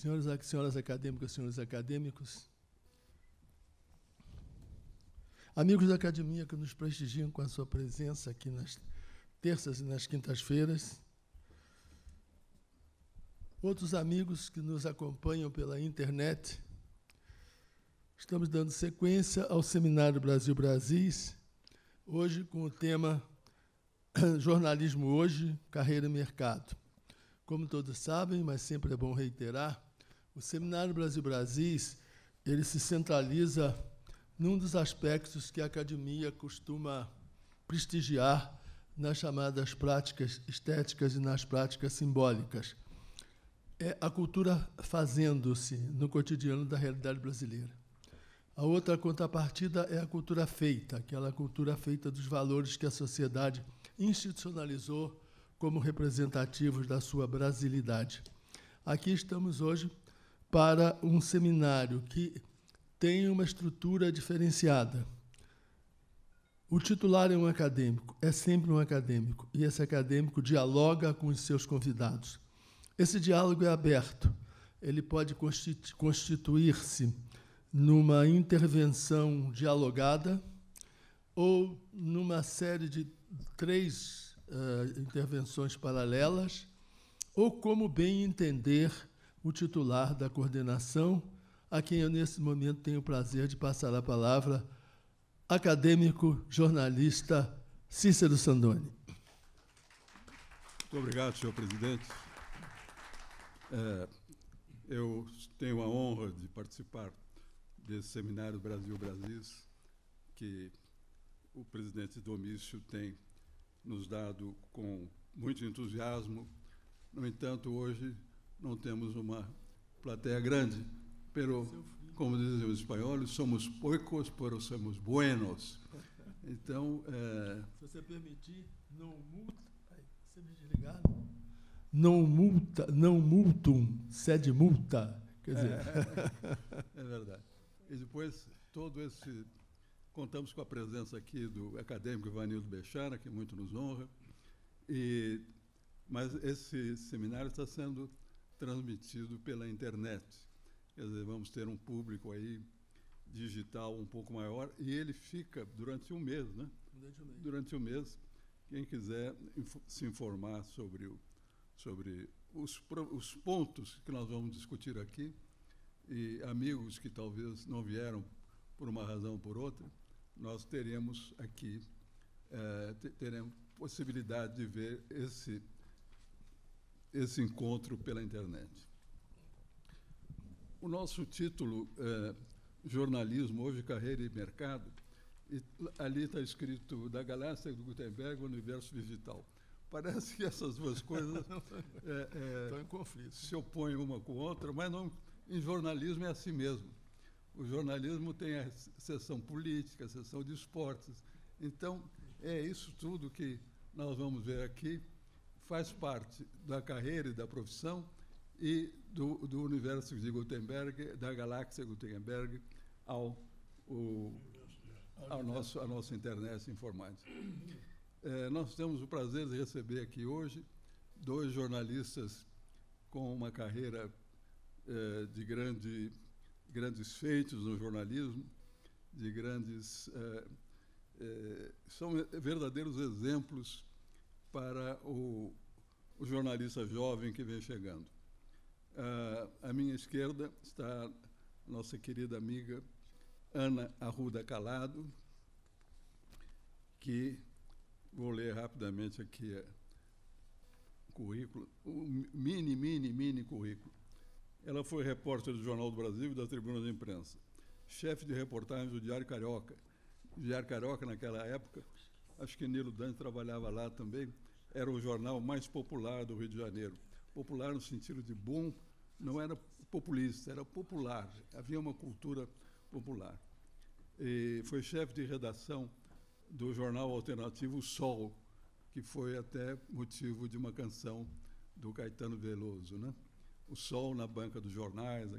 senhores, senhoras acadêmicas, senhores acadêmicos, amigos da academia que nos prestigiam com a sua presença aqui nas terças e nas quintas-feiras, outros amigos que nos acompanham pela internet, estamos dando sequência ao Seminário Brasil Brasis, hoje com o tema Jornalismo Hoje, Carreira e Mercado. Como todos sabem, mas sempre é bom reiterar, o Seminário Brasil Brasis ele se centraliza num dos aspectos que a academia costuma prestigiar nas chamadas práticas estéticas e nas práticas simbólicas. É a cultura fazendo-se no cotidiano da realidade brasileira. A outra contrapartida é a cultura feita, aquela cultura feita dos valores que a sociedade institucionalizou como representativos da sua brasilidade. Aqui estamos hoje para um seminário que tem uma estrutura diferenciada. O titular é um acadêmico, é sempre um acadêmico, e esse acadêmico dialoga com os seus convidados. Esse diálogo é aberto, ele pode constituir-se numa intervenção dialogada ou numa série de três uh, intervenções paralelas, ou como bem entender o titular da coordenação, a quem eu, nesse momento, tenho o prazer de passar a palavra, acadêmico, jornalista Cícero Sandoni. Muito obrigado, senhor presidente. É, eu tenho a honra de participar desse seminário Brasil Brasis, que o presidente Domício tem nos dado com muito entusiasmo. No entanto, hoje não temos uma plateia grande, pero, como dizem os espanhóis, somos poucos, pero somos buenos. Então, é... se você permitir, não multa, você me desligar, não multa, não multum, sede multa, quer dizer. É, é verdade. E depois todo esse Contamos com a presença aqui do acadêmico Ivanildo Bechara, que muito nos honra. E, mas esse seminário está sendo transmitido pela internet. Quer dizer, vamos ter um público aí digital um pouco maior e ele fica durante um mês, né? Durante um mês. Durante um mês. Quem quiser se informar sobre, o, sobre os, os pontos que nós vamos discutir aqui e amigos que talvez não vieram por uma razão ou por outra, nós teremos aqui, é, teremos possibilidade de ver esse, esse encontro pela internet. O nosso título é Jornalismo, hoje Carreira e Mercado, e ali está escrito da galáxia do Gutenberg, o universo digital. Parece que essas duas coisas é, é, em conflito. se opõem uma com a outra, mas não, em jornalismo é assim mesmo. O jornalismo tem a seção política, a seção de esportes. Então, é isso tudo que nós vamos ver aqui, faz parte da carreira e da profissão e do, do universo de Gutenberg, da galáxia Gutenberg, ao, o, ao nosso, à nossa internet informática. É, nós temos o prazer de receber aqui hoje dois jornalistas com uma carreira é, de grande grandes feitos no jornalismo, de grandes. É, é, são verdadeiros exemplos para o, o, jornalista jovem que vem chegando. Ah, à minha esquerda está a nossa querida amiga Ana Arruda Calado, que vou ler rapidamente aqui o currículo, o mini, mini, mini currículo. Ela foi repórter do Jornal do Brasil e da Tribuna de Imprensa, chefe de reportagem do Diário Carioca. Diário Carioca, naquela época, acho que Nilo Dante trabalhava lá também, era o jornal mais popular do Rio de Janeiro. Popular no sentido de bom, não era populista, era popular, havia uma cultura popular. E foi chefe de redação do jornal alternativo Sol, que foi até motivo de uma canção do Caetano Veloso, né? o sol na banca dos jornais.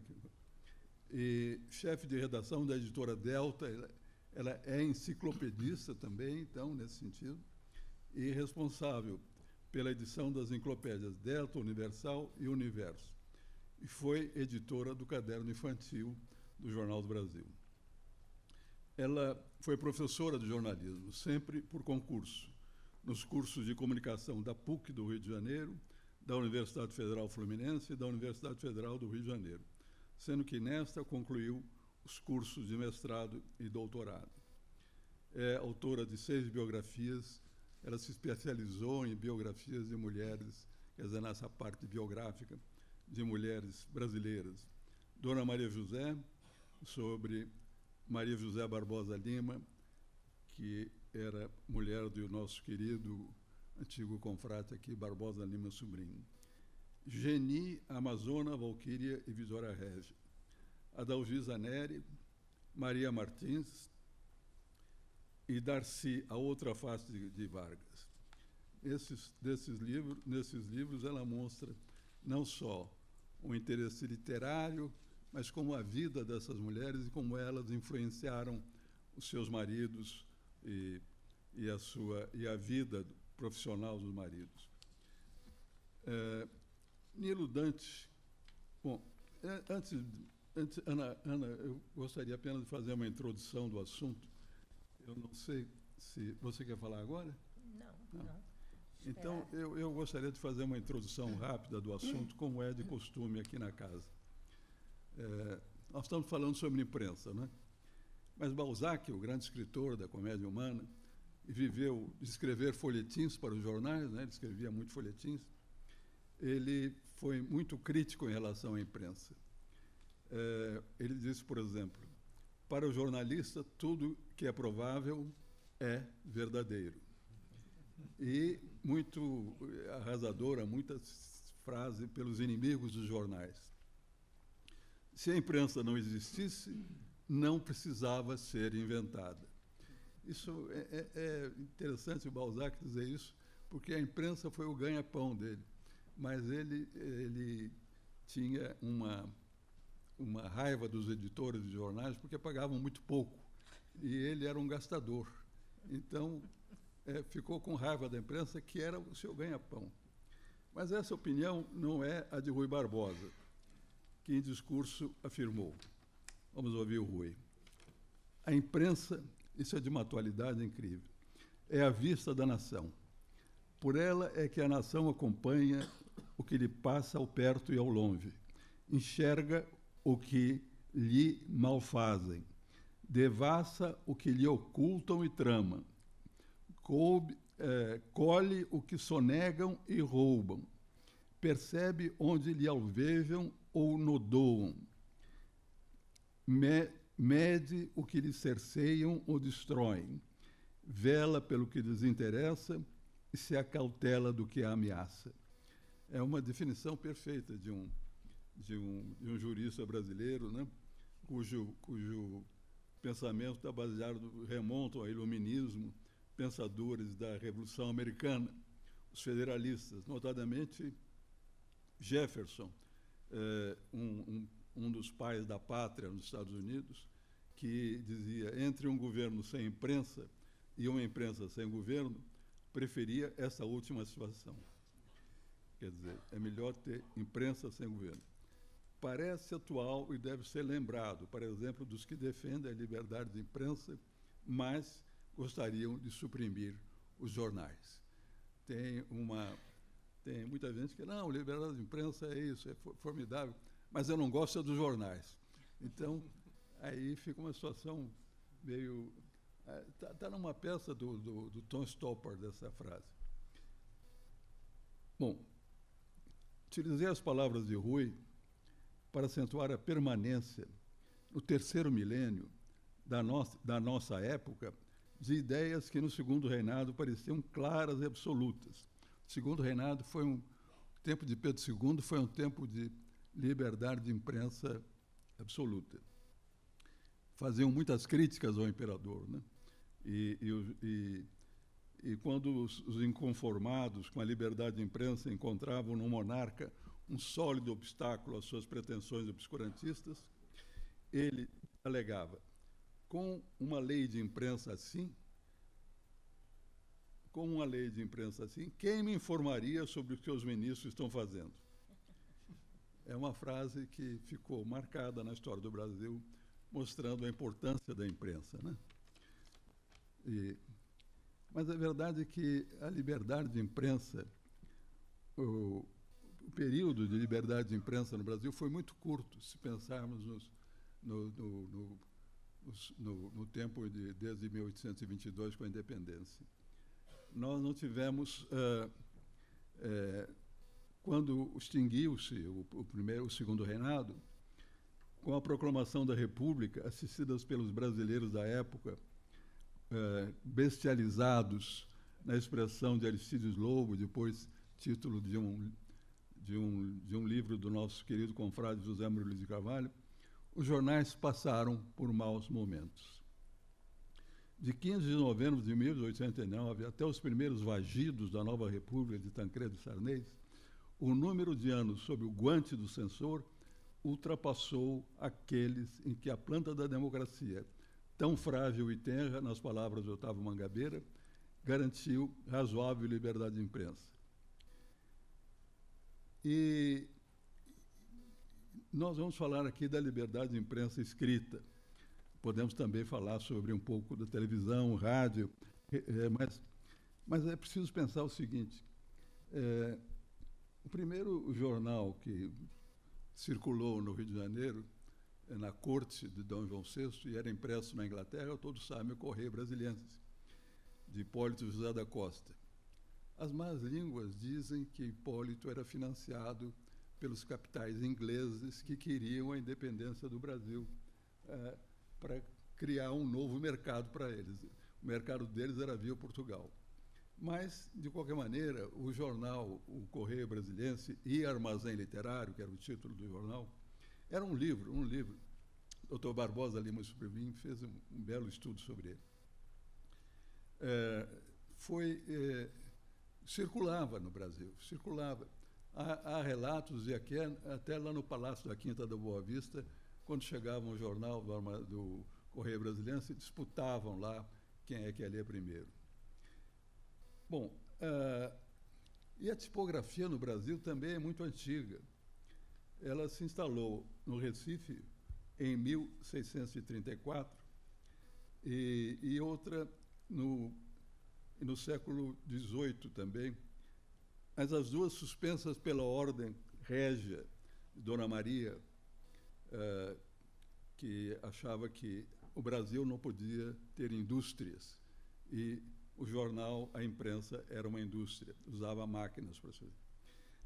E chefe de redação da editora Delta, ela, ela é enciclopedista também, então, nesse sentido, e responsável pela edição das enciclopédias Delta, Universal e Universo. e foi editora do Caderno Infantil do Jornal do Brasil. Ela foi professora de jornalismo, sempre por concurso, nos cursos de comunicação da PUC do Rio de Janeiro, da Universidade Federal Fluminense e da Universidade Federal do Rio de Janeiro, sendo que nesta concluiu os cursos de mestrado e doutorado. É autora de seis biografias, ela se especializou em biografias de mulheres, quer dizer, nessa parte biográfica de mulheres brasileiras. Dona Maria José, sobre Maria José Barbosa Lima, que era mulher do nosso querido antigo confrate aqui, Barbosa Lima Sobrinho. Geni, Amazona, Valquíria e Vitória Regia. Adalgisa Neri, Maria Martins e Darcy, a outra face de, de Vargas. Esses, desses livros, nesses livros ela mostra não só o interesse literário, mas como a vida dessas mulheres e como elas influenciaram os seus maridos e, e, a, sua, e a vida profissional dos maridos. É, Nilo Dante, bom, é, antes, antes Ana, Ana, eu gostaria apenas de fazer uma introdução do assunto. Eu não sei se você quer falar agora? Não, não. não. Então, eu, eu gostaria de fazer uma introdução rápida do assunto, como é de costume aqui na casa. É, nós estamos falando sobre imprensa, né? Mas Balzac, o grande escritor da comédia humana, viveu de escrever folhetins para os jornais, né? ele escrevia muito folhetins, ele foi muito crítico em relação à imprensa. É, ele disse, por exemplo, para o jornalista, tudo que é provável é verdadeiro. E muito arrasadora, muitas frases pelos inimigos dos jornais. Se a imprensa não existisse, não precisava ser inventada. Isso é, é, é interessante o Balzac dizer isso, porque a imprensa foi o ganha-pão dele. Mas ele, ele tinha uma, uma raiva dos editores de jornais porque pagavam muito pouco. E ele era um gastador. Então, é, ficou com raiva da imprensa, que era o seu ganha-pão. Mas essa opinião não é a de Rui Barbosa, que em discurso afirmou. Vamos ouvir o Rui. A imprensa isso é de uma atualidade incrível. É a vista da nação. Por ela é que a nação acompanha o que lhe passa ao perto e ao longe, enxerga o que lhe malfazem, devassa o que lhe ocultam e tramam, coube, é, colhe o que sonegam e roubam, percebe onde lhe alvejam ou nodoam, me, mede o que lhe cerceiam ou destroem, vela pelo que lhes interessa e se acautela do que a ameaça. É uma definição perfeita de um, de um, de um jurista brasileiro, né? cujo, cujo pensamento está baseado, remonta ao iluminismo, pensadores da Revolução Americana, os federalistas, notadamente Jefferson, eh, um, um, um dos pais da pátria nos Estados Unidos, que dizia entre um governo sem imprensa e uma imprensa sem governo, preferia essa última situação. Quer dizer, é melhor ter imprensa sem governo. Parece atual e deve ser lembrado, por exemplo, dos que defendem a liberdade de imprensa, mas gostariam de suprimir os jornais. Tem uma tem muita gente que não, liberdade de imprensa é isso, é formidável, mas eu não gosto dos jornais. Então, Aí fica uma situação meio. Está é, tá numa peça do, do, do Tom Stopper dessa frase. Bom, utilizei as palavras de Rui para acentuar a permanência no terceiro milênio da nossa, da nossa época de ideias que no segundo reinado pareciam claras e absolutas. O segundo reinado foi um o tempo de Pedro II foi um tempo de liberdade de imprensa absoluta faziam muitas críticas ao imperador. Né? E, e, e, e quando os, os, inconformados com a liberdade de imprensa encontravam no monarca um sólido obstáculo às suas pretensões obscurantistas, ele alegava: com uma lei de imprensa assim, com uma lei de imprensa assim, quem me informaria sobre o que os ministros estão fazendo? é uma frase que ficou marcada na história do Brasil, mostrando a importância da imprensa. Né? E, mas a verdade é que a liberdade de imprensa, o, período de liberdade de imprensa no Brasil foi muito curto, se pensarmos nos, no, no, no, no, tempo de, desde 1822, com a independência. Nós não tivemos. Uh, é, quando extinguiu-se o, o, primeiro, o segundo reinado, com a proclamação da República, assistidas pelos brasileiros da época, é, bestializados na expressão de Aristides Lobo, depois título de um, de um, de um livro do nosso querido confrade José Murilo de Carvalho, os jornais passaram por maus momentos. De 15 de novembro de 1889 até os primeiros vagidos da nova República de Tancredo Sarnez, o número de anos sob o guante do censor ultrapassou aqueles em que a planta da democracia, tão frágil e tenra, nas palavras de Otávio Mangabeira, garantiu razoável liberdade de imprensa. E nós vamos falar aqui da liberdade de imprensa escrita podemos também falar sobre um pouco da televisão, rádio, é, mas, mas é preciso pensar o seguinte: é, o primeiro jornal que circulou no Rio de Janeiro, é na corte de Dom João VI, e era impresso na Inglaterra, todos sabem, o Correio Brasiliense, de Hipólito José da Costa. As más línguas dizem que Hipólito era financiado pelos capitais ingleses que queriam a independência do Brasil. É, para criar um novo mercado para eles. O mercado deles era via Portugal. Mas, de qualquer maneira, o jornal, o Correio Brasiliense e Armazém Literário, que era o título do jornal, era um livro, um livro. O Dr. Barbosa Lima Supervim fez um, um, belo estudo sobre ele. É, foi é, circulava no Brasil, circulava. Há, há relatos, e aqui, até lá no Palácio da Quinta da Boa Vista, quando chegava um jornal do, do Correio Brasileiro, se disputavam lá quem é que ia ler primeiro. Bom, uh, e a tipografia no Brasil também é muito antiga. Ela se instalou no Recife em 1634 e, e outra no, no século XVIII também, mas as duas suspensas pela ordem régia Dona Maria uh, que achava que o Brasil não podia ter indústrias e o jornal, a imprensa, era uma indústria, usava máquinas para isso.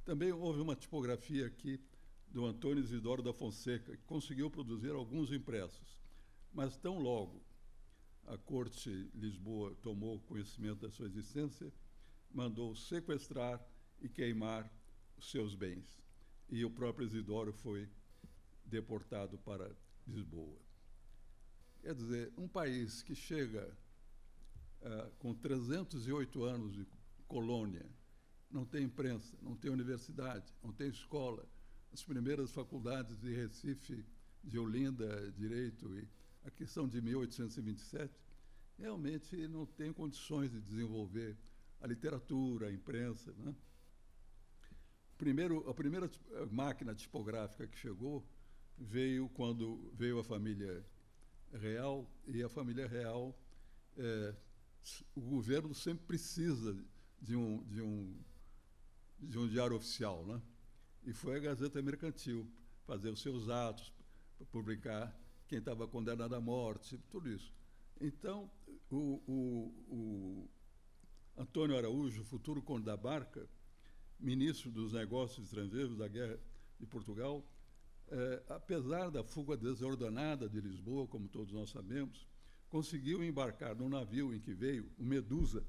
Também houve uma tipografia aqui do Antônio Isidoro da Fonseca, que conseguiu produzir alguns impressos, mas tão logo a corte Lisboa tomou conhecimento da sua existência, mandou sequestrar e queimar os seus bens. E o próprio Isidoro foi deportado para Lisboa. Quer dizer, um país que chega uh, com 308 anos de colônia, não tem imprensa, não tem universidade, não tem escola, as primeiras faculdades de Recife, de Olinda, Direito, e aqui são de 1827, realmente não tem condições de desenvolver a literatura, a imprensa. Né? Primeiro, a primeira máquina tipográfica que chegou veio quando veio a família real e a família real é, o governo sempre precisa de um de um de um diário oficial, né? E foi a Gazeta Mercantil fazer os seus atos, publicar quem estava condenado à morte, tudo isso. Então, o, o, o Antônio Araújo, futuro conde da Barca, ministro dos Negócios Estrangeiros da Guerra de Portugal, é, apesar da fuga desordenada de Lisboa, como todos nós sabemos, conseguiu embarcar num navio em que veio o Medusa.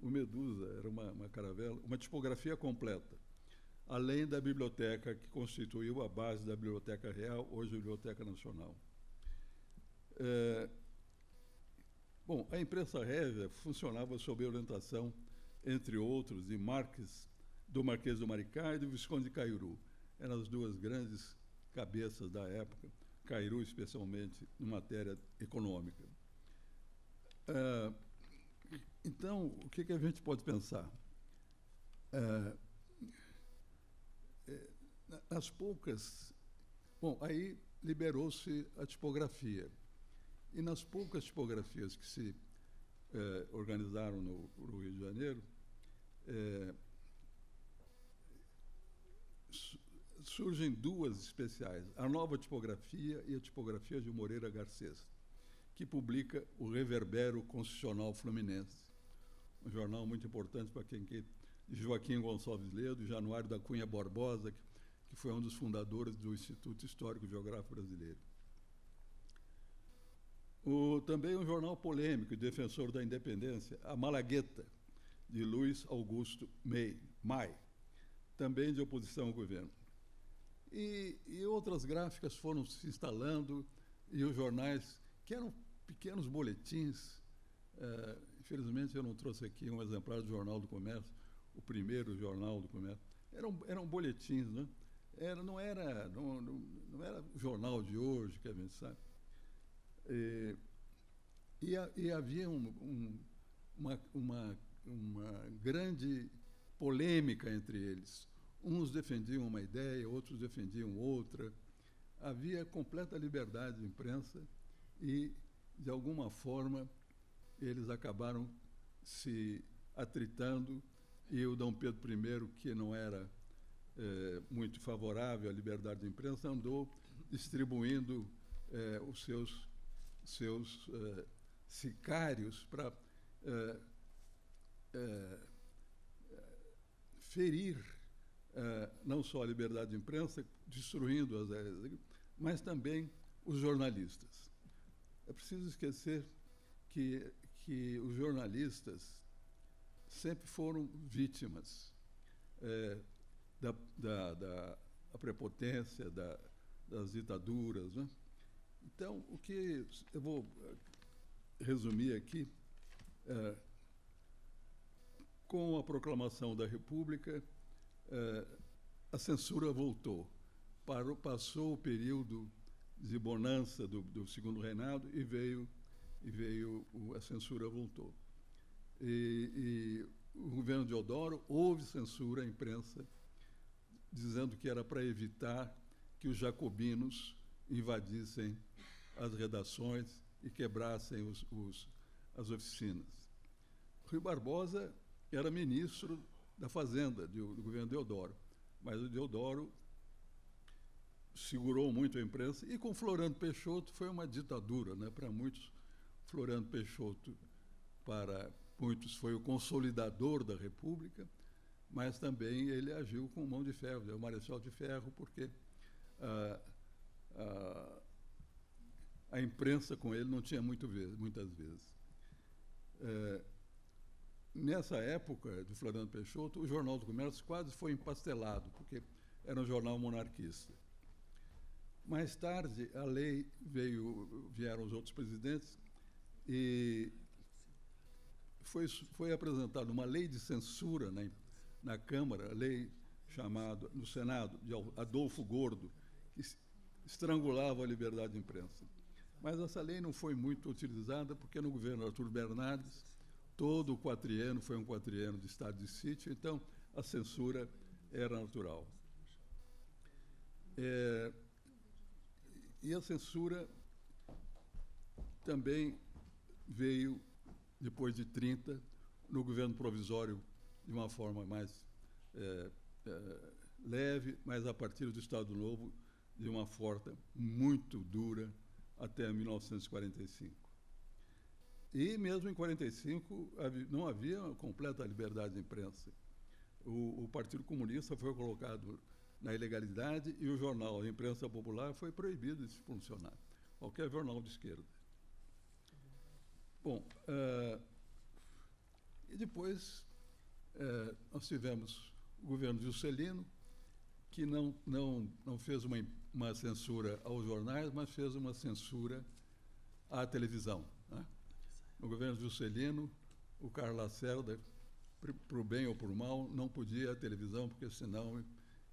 O Medusa era uma, uma caravela, uma tipografia completa, além da biblioteca que constituiu a base da Biblioteca Real, hoje Biblioteca Nacional. É, bom, a imprensa régia funcionava sob orientação, entre outros, de Marques, do Marquês do Maricá e do Visconde de Caiuru eram as duas grandes cabeças da época, Cairu especialmente em matéria econômica. É, então, o que, que, a gente pode pensar? É, é, nas poucas. Bom, aí liberou-se a tipografia. E nas poucas tipografias que se eh, organizaram no, no, Rio de Janeiro, eh, surgem duas especiais: a nova tipografia e a tipografia de Moreira Garcês, que publica o Reverbero Constitucional Fluminense, um jornal muito importante para quem. Joaquim Gonçalves Ledo, Januário da Cunha Barbosa, que, foi um dos fundadores do Instituto Histórico Geográfico Brasileiro. O, também um jornal polêmico, defensor da independência, A Malagueta, de Luiz Augusto May, também de oposição ao governo. E, e outras gráficas foram se instalando e os jornais, que eram pequenos boletins, uh, infelizmente eu não trouxe aqui um exemplar do Jornal do Comércio, o primeiro jornal do comércio, eram, eram boletins, né? Era, não, era, não, não, não era o jornal de hoje que a gente sabe. E, e, e havia um, um, uma, uma, uma grande polêmica entre eles. Uns defendiam uma ideia, outros defendiam outra. Havia completa liberdade de imprensa e, de alguma forma, eles acabaram se atritando e o Dom Pedro I, que não era é, muito favorável à liberdade de imprensa, andou distribuindo é, os seus, seus é, sicários para ferir não só a liberdade de imprensa, destruindo as mas também os jornalistas. É preciso esquecer que, que os jornalistas sempre foram vítimas é, da, da, da prepotência, da, das ditaduras. Né? Então, o que eu vou resumir aqui, é, com a proclamação da República, é, a censura voltou. Parou, passou o período de bonança do, do segundo reinado e veio, e veio a censura voltou e, e o governo de Odoro houve censura à imprensa, dizendo que era para evitar que os jacobinos invadissem as redações e quebrassem os, os, as oficinas. Rui Barbosa era ministro da Fazenda do, do governo Deodoro, mas o Deodoro segurou muito a imprensa e com Florando Peixoto foi uma ditadura, né? Para muitos, Florando Peixoto para muitos foi o consolidador da República, mas também ele agiu com mão de ferro, é o marechal de ferro, porque ah, ah, a imprensa com ele não tinha muito muitas vezes. É, nessa época de Floriano Peixoto, o Jornal do Comércio quase foi empastelado, porque era um jornal monarquista. Mais tarde, a lei veio, vieram os outros presidentes e foi, foi apresentada uma lei de censura na, na Câmara, a lei chamada, no Senado, de Adolfo Gordo, que estrangulava a liberdade de imprensa. Mas essa lei não foi muito utilizada, porque no governo Arthur Bernardes, todo o quatriênio foi um quatriênio de estado de sítio, então a censura era natural. É, e a censura também veio depois de 30, no governo provisório de uma forma mais é, é, leve, mas a partir do Estado Novo de uma forma muito dura até 1945. E mesmo em 45 não havia completa liberdade de imprensa. O, o, Partido Comunista foi colocado na ilegalidade e o jornal, a imprensa popular, foi proibido de funcionar. Qualquer jornal de esquerda. Bom, uh, e depois uh, nós tivemos o governo Juscelino, que não, não, não fez uma, uma censura aos jornais, mas fez uma censura à televisão. Né? No governo Juscelino, o Carlos Lacerda, para o bem ou por mal, não podia a televisão, porque senão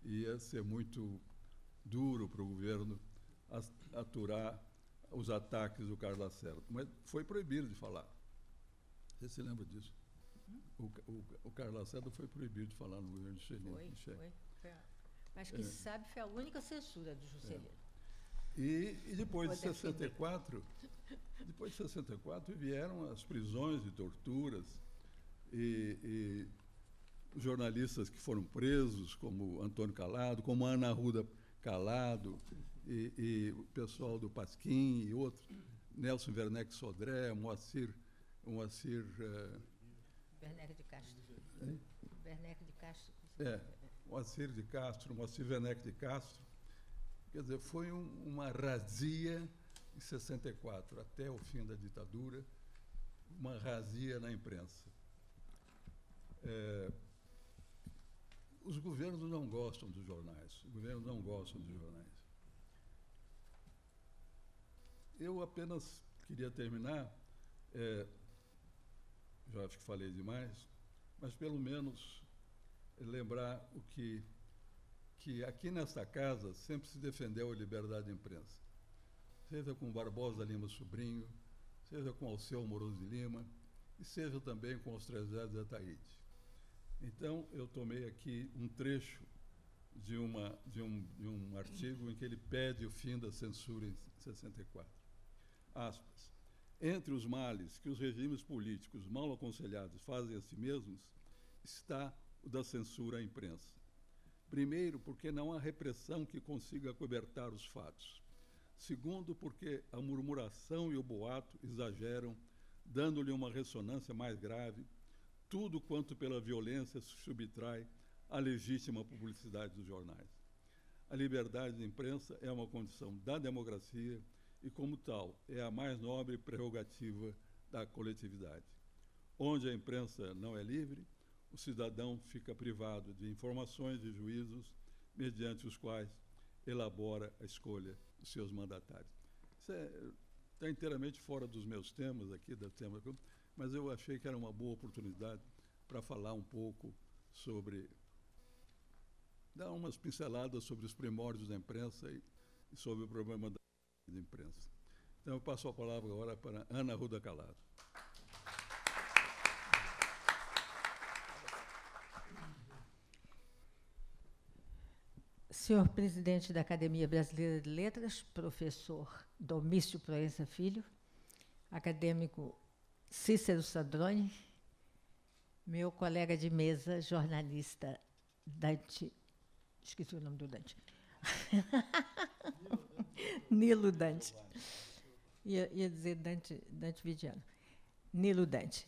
ia ser muito duro para o governo aturar os ataques do Carlos Lacerda. Mas foi proibido de falar. Você se lembra disso? O, o, o Carlos Lacerda foi proibido de falar no governo de Xerém. Foi, foi. foi. Mas que é. se sabe foi a única censura do Juscelino. É. E, e, depois de 64, depois de 64 vieram as prisões e torturas e, e jornalistas que foram presos, como Antônio Calado, como Ana Arruda Calado, e, e o pessoal do Pasquim e outros, Nelson Werneck Sodré, Moacir. Moacir uh, Werneck de Castro. Hein? Werneck de Castro. É, Moacir de Castro, Moacir Werneck de Castro. Quer dizer, foi um, uma razia em 64, até o fim da ditadura, uma razia na imprensa. É, os governos não gostam dos jornais, os governos não gostam dos jornais. Eu apenas queria terminar, é, já acho que falei demais, mas pelo menos lembrar o que, que aqui nesta casa sempre se defendeu a liberdade de imprensa. Seja com Barbosa Lima Sobrinho, seja com Alceu Moroso de Lima, e seja também com os Trezé de Ataíde. Então, eu tomei aqui um trecho de, uma, de, um, de um artigo em que ele pede o fim da censura em 64 aspas, entre os males que os regimes políticos mal aconselhados fazem a si mesmos, está o da censura à imprensa. Primeiro, porque não há repressão que consiga cobertar os fatos. Segundo, porque a murmuração e o boato exageram, dando-lhe uma ressonância mais grave, tudo quanto pela violência se subtrai à legítima publicidade dos jornais. A liberdade de imprensa é uma condição da democracia e, como tal, é a mais nobre prerrogativa da coletividade. Onde a imprensa não é livre, o cidadão fica privado de informações e juízos mediante os quais elabora a escolha dos seus mandatários. Isso está é, inteiramente fora dos meus temas aqui, da tema, mas eu achei que era uma boa oportunidade para falar um pouco sobre dar umas pinceladas sobre os primórdios da imprensa e sobre o problema da de imprensa. Então, eu passo a palavra agora para Ana Ruda Calado. Senhor presidente da Academia Brasileira de Letras, professor Domício Proença Filho, acadêmico Cícero Sandrone, meu colega de mesa, jornalista Dante. Esqueci o nome do Dante. Nilo Dante. Ia, ia dizer Dante, Dante Vidiano. Nilo Dante.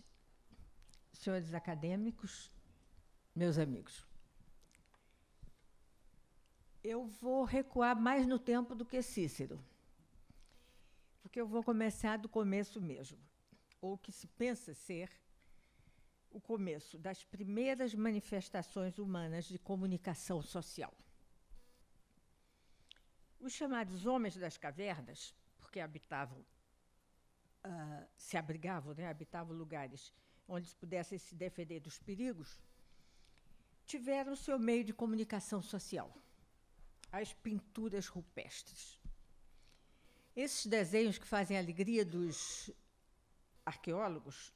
Senhores acadêmicos, meus amigos, eu vou recuar mais no tempo do que Cícero, porque eu vou começar do começo mesmo, ou que se pensa ser o começo das primeiras manifestações humanas de comunicação social. Os chamados homens das cavernas, porque habitavam, uh, se abrigavam, né, habitavam lugares onde pudessem se defender dos perigos, tiveram seu meio de comunicação social, as pinturas rupestres. Esses desenhos que fazem a alegria dos arqueólogos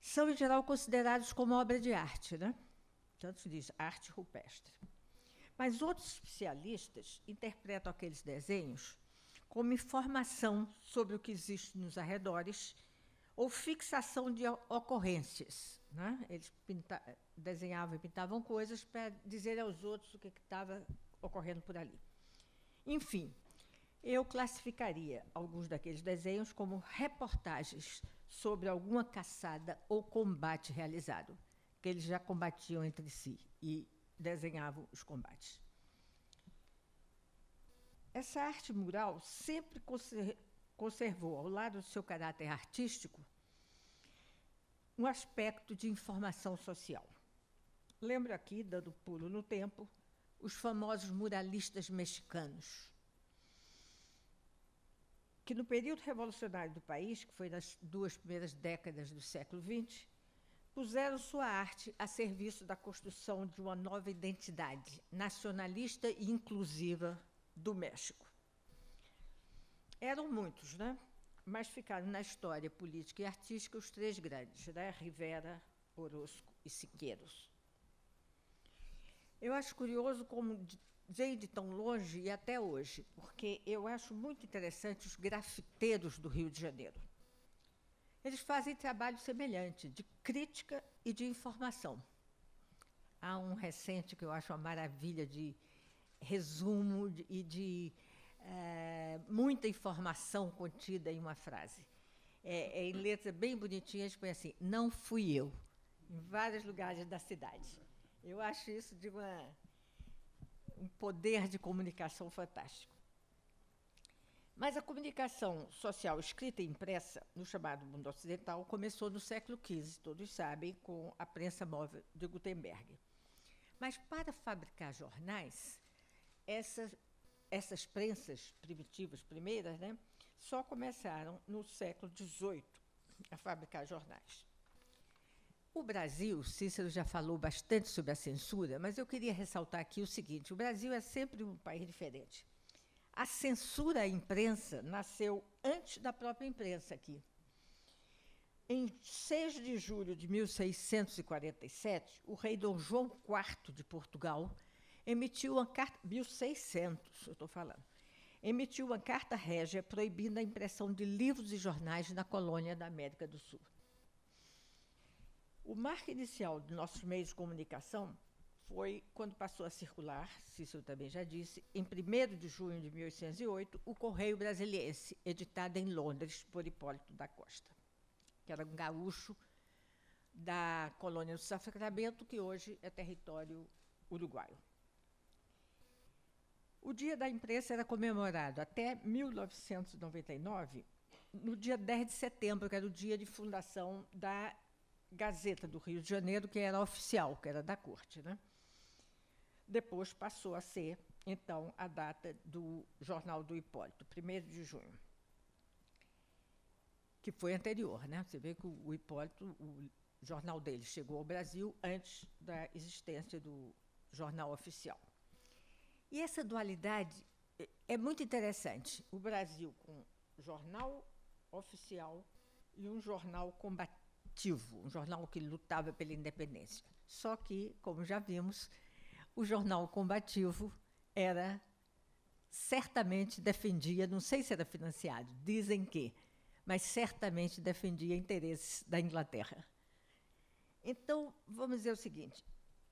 são, em geral, considerados como obra de arte, né? Tanto se diz arte rupestre. Mas outros especialistas interpretam aqueles desenhos como informação sobre o que existe nos arredores ou fixação de ocorrências. Né? Eles desenhavam e pintavam coisas para dizer aos outros o que estava ocorrendo por ali. Enfim, eu classificaria alguns daqueles desenhos como reportagens sobre alguma caçada ou combate realizado, que eles já combatiam entre si e desenhavam os combates. Essa arte mural sempre conservou, ao lado do seu caráter artístico, um aspecto de informação social. Lembro aqui, dando pulo no tempo, os famosos muralistas mexicanos, que no período revolucionário do país, que foi nas duas primeiras décadas do século XX, puseram sua arte a serviço da construção de uma nova identidade nacionalista e inclusiva do México. Eram muitos, né? mas ficaram na história política e artística os três grandes, né? Rivera, Orozco e Siqueiros. Eu acho curioso como veio de tão longe e até hoje, porque eu acho muito interessante os grafiteiros do Rio de Janeiro. Eles fazem trabalho semelhante, de crítica e de informação. Há um recente que eu acho uma maravilha de resumo de, e de é, muita informação contida em uma frase. É, é, em letra bem bonitinhas, põe assim: Não fui eu, em vários lugares da cidade. Eu acho isso de uma, um poder de comunicação fantástico. Mas a comunicação social escrita e impressa, no chamado mundo ocidental, começou no século XV, todos sabem, com a prensa móvel de Gutenberg. Mas para fabricar jornais, essas, essas prensas primitivas primeiras né, só começaram no século XVIII a fabricar jornais. O Brasil, Cícero já falou bastante sobre a censura, mas eu queria ressaltar aqui o seguinte: o Brasil é sempre um país diferente. A censura à imprensa nasceu antes da própria imprensa aqui. Em 6 de julho de 1647, o rei Dom João IV de Portugal emitiu uma carta. 1600, eu estou falando. Emitiu uma carta régia proibindo a impressão de livros e jornais na colônia da América do Sul. O marco inicial de nossos meios de comunicação foi quando passou a circular, Cícero também já disse, em 1 de junho de 1808, o Correio Brasiliense, editado em Londres por Hipólito da Costa, que era um gaúcho da colônia do Sacramento, que hoje é território uruguaio. O Dia da Imprensa era comemorado até 1999, no dia 10 de setembro, que era o dia de fundação da Gazeta do Rio de Janeiro, que era oficial, que era da corte. Né? Depois passou a ser, então, a data do Jornal do Hipólito, 1 de junho. Que foi anterior, né? Você vê que o Hipólito, o jornal dele chegou ao Brasil antes da existência do jornal oficial. E essa dualidade é, é muito interessante. O Brasil com jornal oficial e um jornal combativo, um jornal que lutava pela independência. Só que, como já vimos, o jornal combativo era certamente defendia, não sei se era financiado, dizem que, mas certamente defendia interesses da Inglaterra. Então, vamos dizer o seguinte: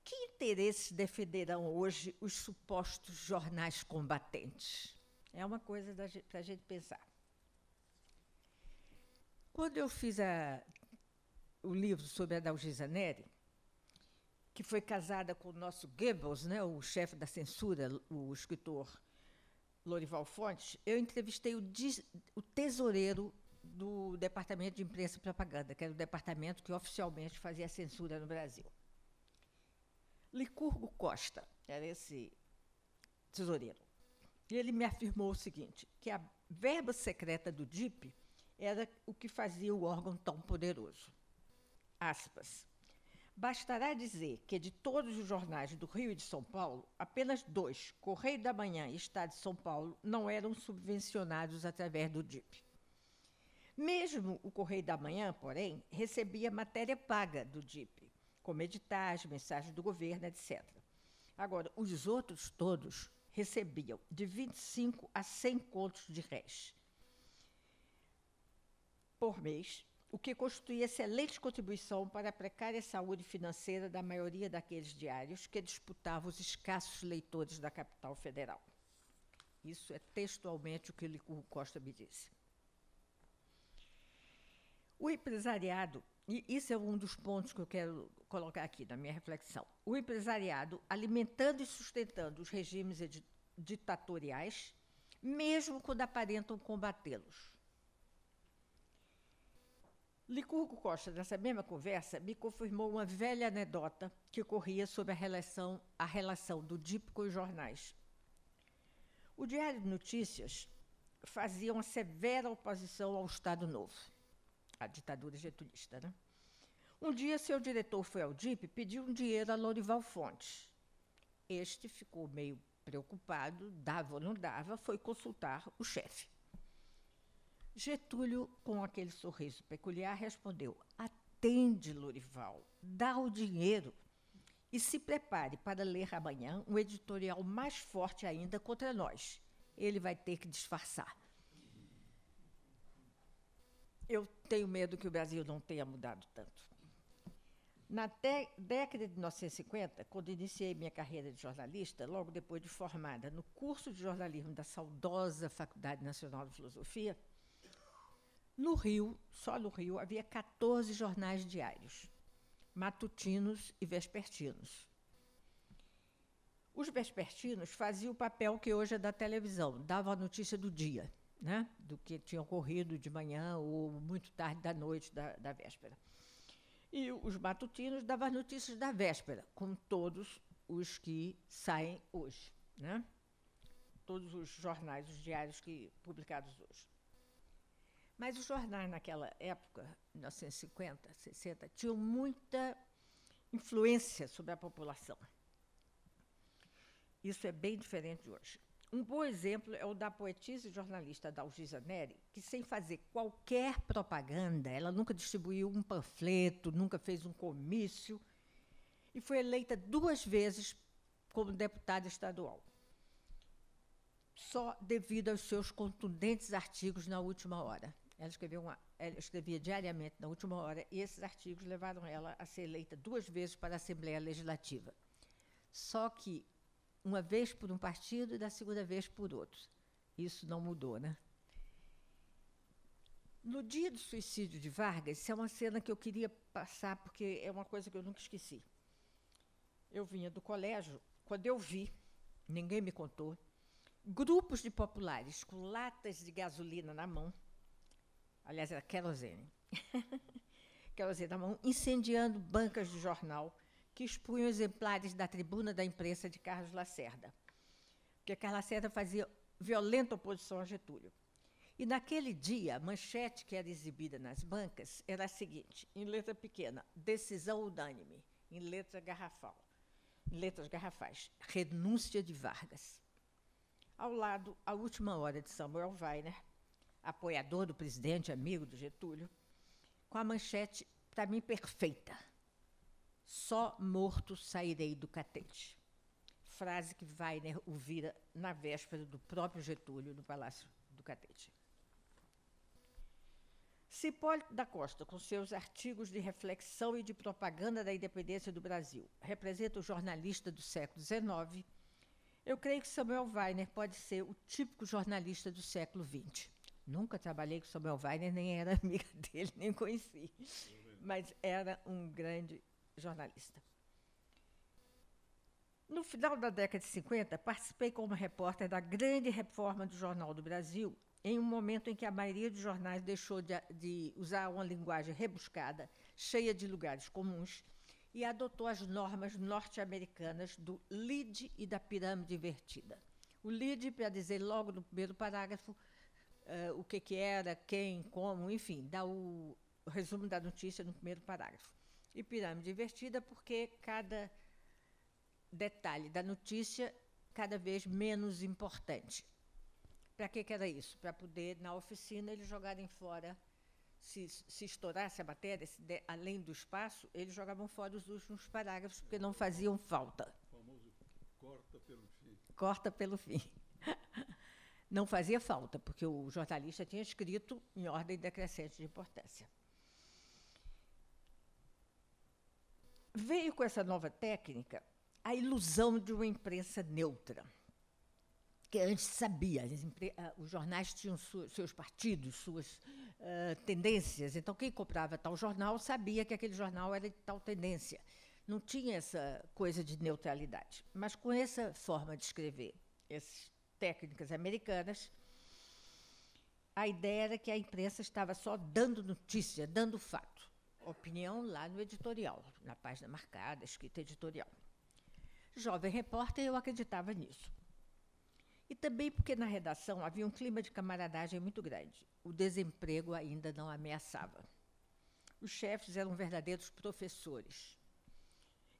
que interesses defenderão hoje os supostos jornais combatentes? É uma coisa para a gente pensar. Quando eu fiz a, o livro sobre a Dalgisa Neri, que foi casada com o nosso Goebbels, né, o chefe da censura, o escritor Lorival Fontes, eu entrevistei o, o tesoureiro do Departamento de Imprensa e Propaganda, que era o departamento que oficialmente fazia censura no Brasil. Licurgo Costa era esse tesoureiro. E ele me afirmou o seguinte, que a verba secreta do DIP era o que fazia o órgão tão poderoso. Aspas. Bastará dizer que de todos os jornais do Rio e de São Paulo, apenas dois, Correio da Manhã e Estado de São Paulo, não eram subvencionados através do DIP. Mesmo o Correio da Manhã, porém, recebia matéria paga do DIP como editais, mensagens do governo, etc. Agora, os outros todos recebiam de 25 a 100 contos de réis por mês, o que constituía excelente contribuição para a precária saúde financeira da maioria daqueles diários que disputavam os escassos leitores da capital federal. Isso é textualmente o que Licurgo Costa me disse. O empresariado e isso é um dos pontos que eu quero colocar aqui na minha reflexão. O empresariado alimentando e sustentando os regimes ditatoriais, mesmo quando aparentam combatê-los. Licurgo Costa, nessa mesma conversa, me confirmou uma velha anedota que corria sobre a relação, a relação do DIP com os jornais. O Diário de Notícias fazia uma severa oposição ao Estado Novo a ditadura getulista. Né? Um dia, seu diretor foi ao DIP pediu um dinheiro a Lorival Fontes. Este ficou meio preocupado, dava ou não dava, foi consultar o chefe. Getúlio, com aquele sorriso peculiar, respondeu: Atende, Lorival, dá o dinheiro. E se prepare para ler amanhã um editorial mais forte ainda contra nós. Ele vai ter que disfarçar. Eu tenho medo que o Brasil não tenha mudado tanto. Na década de 1950, quando iniciei minha carreira de jornalista, logo depois de formada no curso de jornalismo da saudosa Faculdade Nacional de Filosofia, no Rio, só no Rio, havia 14 jornais diários, matutinos e vespertinos. Os vespertinos faziam o papel que hoje é da televisão, davam a notícia do dia, né? do que tinha ocorrido de manhã ou muito tarde da noite da, da véspera. E os matutinos davam as notícias da véspera, como todos os que saem hoje. Né? Todos os jornais, os diários que publicados hoje. Mas os jornais naquela época, 1950, 60, tinham muita influência sobre a população. Isso é bem diferente de hoje. Um bom exemplo é o da poetisa e jornalista Dalgisa Neri, que, sem fazer qualquer propaganda, ela nunca distribuiu um panfleto, nunca fez um comício, e foi eleita duas vezes como deputada estadual. Só devido aos seus contundentes artigos na última hora. Ela, uma, ela escrevia diariamente na última hora, e esses artigos levaram ela a ser eleita duas vezes para a Assembleia Legislativa. Só que uma vez por um partido e da segunda vez por outro. Isso não mudou, né? No dia do suicídio de Vargas, isso é uma cena que eu queria passar, porque é uma coisa que eu nunca esqueci. Eu vinha do colégio, quando eu vi, ninguém me contou, grupos de populares com latas de gasolina na mão, aliás, era querosene, querosene na mão, incendiando bancas de jornal, que expunham exemplares da tribuna da imprensa de Carlos Lacerda, porque Carlos Lacerda fazia violenta oposição a Getúlio. E naquele dia, a manchete que era exibida nas bancas era a seguinte, em letra pequena, decisão unânime, em letra garrafal, em letras garrafais, renúncia de Vargas. Ao lado, a última hora de Samuel Weiner, apoiador do presidente, amigo do Getúlio, com a manchete, para mim, perfeita só morto sairei do catete. Frase que Weiner ouvira na véspera do próprio Getúlio no Palácio do Catete. Cipólito da Costa, com seus artigos de reflexão e de propaganda da independência do Brasil, representa o jornalista do século XIX, eu creio que Samuel Weiner pode ser o típico jornalista do século XX. Nunca trabalhei com Samuel Weiner, nem era amiga dele, nem conheci. Mas era um grande jornalista. No final da década de 50, participei como repórter da grande reforma do Jornal do Brasil, em um momento em que a maioria dos jornais deixou de, de usar uma linguagem rebuscada, cheia de lugares comuns, e adotou as normas norte-americanas do lead e da pirâmide invertida. O lead, para dizer logo no primeiro parágrafo uh, o que, que era, quem, como, enfim, dá o, o resumo da notícia no primeiro parágrafo e pirâmide invertida, porque cada detalhe da notícia cada vez menos importante. Para que, que era isso? Para poder, na oficina, eles jogarem fora, se, se estourasse a matéria, de, além do espaço, eles jogavam fora os últimos parágrafos, porque não faziam falta. O famoso corta pelo fim. Corta pelo fim. Não fazia falta, porque o jornalista tinha escrito em ordem decrescente de importância. Veio com essa nova técnica a ilusão de uma imprensa neutra, que antes sabia, ah, os jornais tinham seus partidos, suas uh, tendências, então quem comprava tal jornal sabia que aquele jornal era de tal tendência. Não tinha essa coisa de neutralidade. Mas com essa forma de escrever, essas técnicas americanas, a ideia era que a imprensa estava só dando notícia, dando fato opinião lá no editorial, na página marcada, escrita editorial. Jovem repórter, eu acreditava nisso. E também porque na redação havia um clima de camaradagem muito grande. O desemprego ainda não ameaçava. Os chefes eram verdadeiros professores.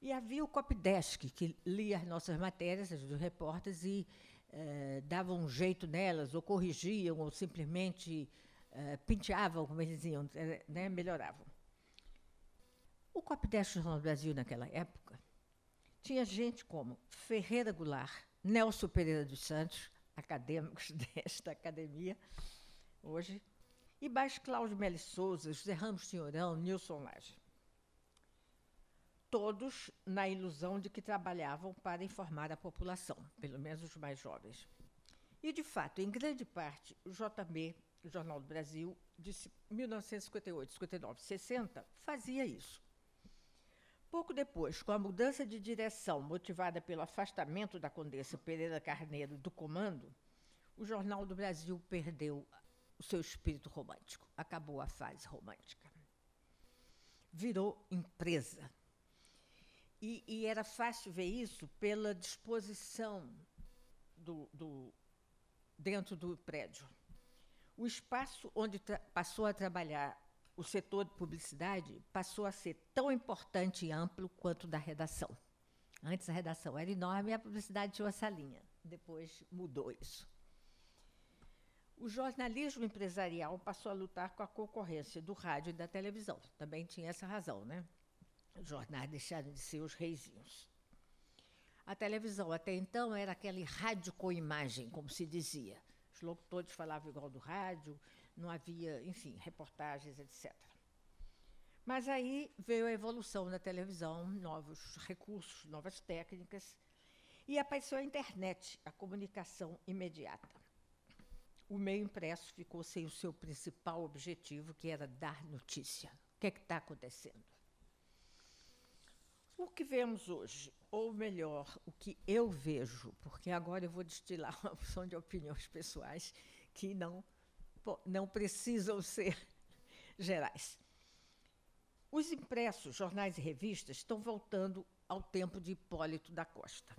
E havia o copydesk, que lia as nossas matérias, as dos repórteres, e eh, dava um jeito nelas, ou corrigiam, ou simplesmente eh, penteavam, como eles diziam, eh, né, melhoravam. O Copdesk Jornal do Brasil, naquela época, tinha gente como Ferreira Goulart, Nelson Pereira dos Santos, acadêmicos desta academia, hoje, e baixo Cláudio Meli Souza, José Ramos Senhorão, Nilson Lage. Todos na ilusão de que trabalhavam para informar a população, pelo menos os mais jovens. E, de fato, em grande parte, o JB, o Jornal do Brasil, de 1958, 59, 60, fazia isso. Pouco depois, com a mudança de direção motivada pelo afastamento da Condessa Pereira Carneiro do comando, o Jornal do Brasil perdeu o seu espírito romântico. Acabou a fase romântica. Virou empresa. E, e era fácil ver isso pela disposição do, do, dentro do prédio. O espaço onde passou a trabalhar o setor de publicidade passou a ser tão importante e amplo quanto da redação. Antes a redação era enorme e a publicidade tinha uma salinha. Depois mudou isso. O jornalismo empresarial passou a lutar com a concorrência do rádio e da televisão. Também tinha essa razão, né? Os jornais deixaram de ser os reizinhos. A televisão até então era aquele rádio com imagem, como se dizia. Os locutores falavam igual do rádio, não havia, enfim, reportagens, etc. Mas aí veio a evolução da televisão, novos recursos, novas técnicas, e apareceu a internet, a comunicação imediata. O meio impresso ficou sem o seu principal objetivo, que era dar notícia. O que é está acontecendo? O que vemos hoje, ou melhor, o que eu vejo, porque agora eu vou destilar uma opção de opiniões pessoais que não não precisam ser gerais. Os impressos, jornais e revistas estão voltando ao tempo de Hipólito da Costa.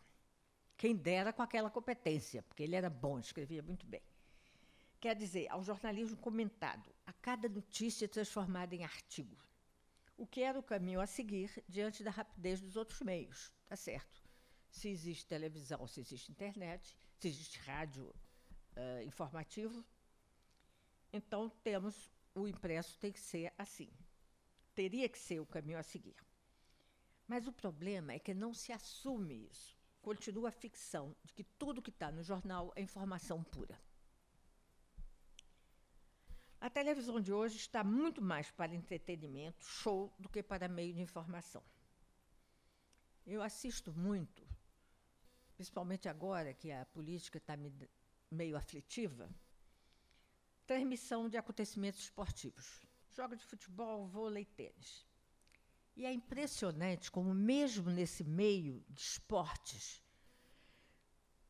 Quem dera com aquela competência, porque ele era bom, escrevia muito bem. Quer dizer, ao jornalismo comentado, a cada notícia transformada em artigo. O que era o caminho a seguir diante da rapidez dos outros meios, tá certo? Se existe televisão, se existe internet, se existe rádio uh, informativo, então, temos o impresso tem que ser assim. Teria que ser o caminho a seguir. Mas o problema é que não se assume isso. Continua a ficção de que tudo que está no jornal é informação pura. A televisão de hoje está muito mais para entretenimento, show, do que para meio de informação. Eu assisto muito, principalmente agora que a política está meio aflitiva, transmissão de acontecimentos esportivos. Jogos de futebol, vôlei, tênis. E é impressionante como, mesmo nesse meio de esportes,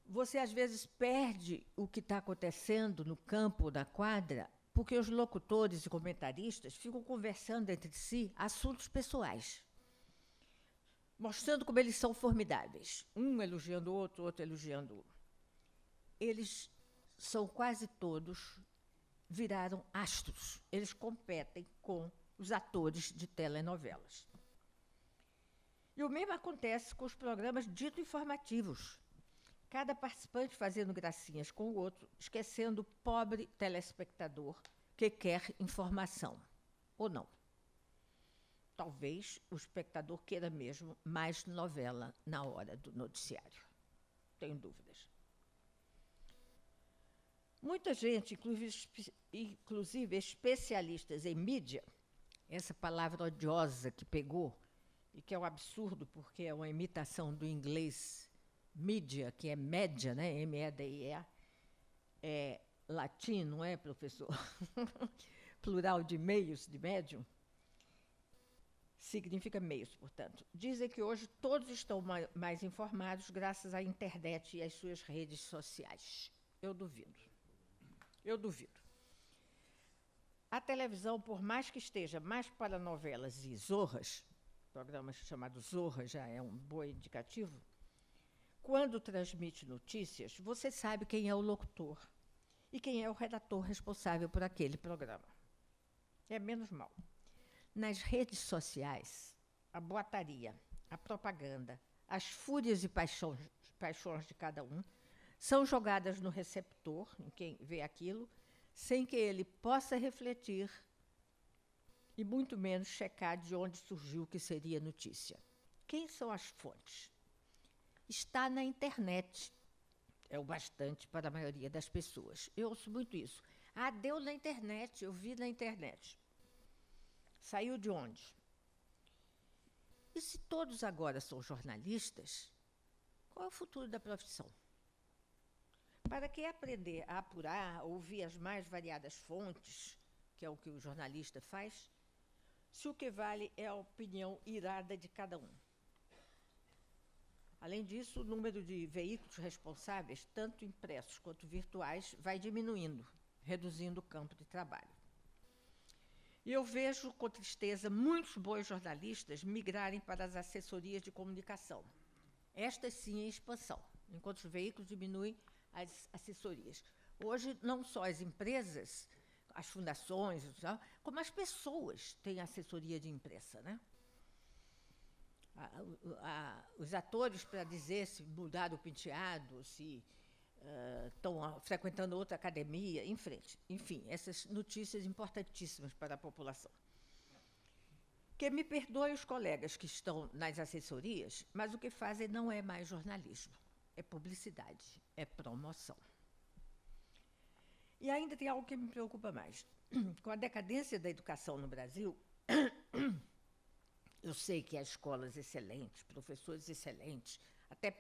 você às vezes perde o que está acontecendo no campo da quadra, porque os locutores e comentaristas ficam conversando entre si assuntos pessoais, mostrando como eles são formidáveis, um elogiando o outro, outro elogiando o outro. Eles são quase todos viraram astros. Eles competem com os atores de telenovelas. E o mesmo acontece com os programas dito informativos. Cada participante fazendo gracinhas com o outro, esquecendo o pobre telespectador que quer informação. Ou não. Talvez o espectador queira mesmo mais novela na hora do noticiário. Tenho dúvidas. Muita gente, inclusive, especialistas em mídia, essa palavra odiosa que pegou, e que é um absurdo porque é uma imitação do inglês mídia, que é média, né? M-E-D-I-E, é latim, não é, professor? Plural de meios, de médium. Significa meios, portanto. Dizem que hoje todos estão mais informados graças à internet e às suas redes sociais. Eu duvido. Eu duvido. A televisão, por mais que esteja mais para novelas e zorras, programa chamado Zorra já é um bom indicativo, quando transmite notícias, você sabe quem é o locutor e quem é o redator responsável por aquele programa. É menos mal. Nas redes sociais, a boataria, a propaganda, as fúrias e paixões, paixões de cada um são jogadas no receptor, em quem vê aquilo, sem que ele possa refletir e muito menos checar de onde surgiu o que seria notícia. Quem são as fontes? Está na internet. É o bastante para a maioria das pessoas. Eu ouço muito isso. Ah, deu na internet, eu vi na internet. Saiu de onde? E se todos agora são jornalistas, qual é o futuro da profissão? Para que aprender a apurar, ouvir as mais variadas fontes, que é o que o jornalista faz, se o que vale é a opinião irada de cada um? Além disso, o número de veículos responsáveis, tanto impressos quanto virtuais, vai diminuindo, reduzindo o campo de trabalho. E eu vejo com tristeza muitos bons jornalistas migrarem para as assessorias de comunicação. Estas sim em expansão, enquanto os veículos diminuem as assessorias. Hoje, não só as empresas, as fundações, como as pessoas têm assessoria de imprensa. Né? A, a, os atores, para dizer se mudaram o penteado, se estão uh, frequentando outra academia, em frente. Enfim, essas notícias importantíssimas para a população. Que me perdoem os colegas que estão nas assessorias, mas o que fazem não é mais jornalismo, é publicidade, é promoção. E ainda tem algo que me preocupa mais. Com a decadência da educação no Brasil, eu sei que há escolas excelentes, professores excelentes, até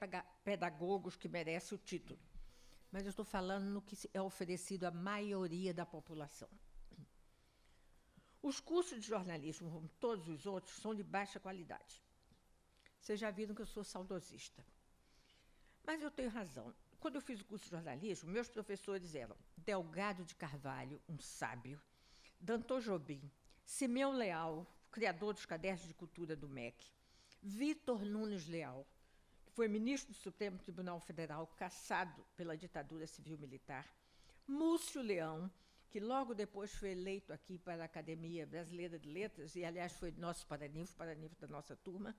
pedagogos que merecem o título mas eu estou falando no que é oferecido à maioria da população. Os cursos de jornalismo, como todos os outros, são de baixa qualidade. Vocês já viram que eu sou saudosista. Mas eu tenho razão. Quando eu fiz o curso de jornalismo, meus professores eram Delgado de Carvalho, um sábio, Danton Jobim, Simeão Leal, criador dos cadernos de cultura do MEC, Vitor Nunes Leal, foi ministro do Supremo Tribunal Federal, caçado pela ditadura civil-militar. Múcio Leão, que logo depois foi eleito aqui para a Academia Brasileira de Letras, e, aliás, foi nosso paraninfo, paraninfo da nossa turma.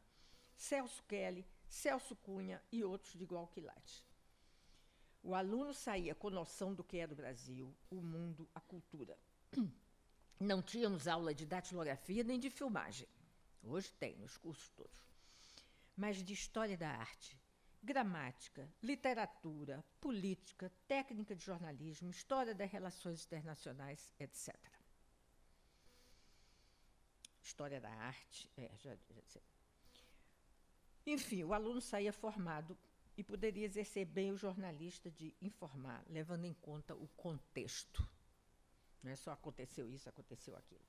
Celso Kelly, Celso Cunha e outros de igual quilate. O aluno saía com noção do que era o Brasil, o mundo, a cultura. Não tínhamos aula de datilografia nem de filmagem. Hoje tem, nos cursos todos mas de história da arte, gramática, literatura, política, técnica de jornalismo, história das relações internacionais, etc. História da arte, é, já, já. Enfim, o aluno saía formado e poderia exercer bem o jornalista de informar, levando em conta o contexto. Não é só aconteceu isso, aconteceu aquilo.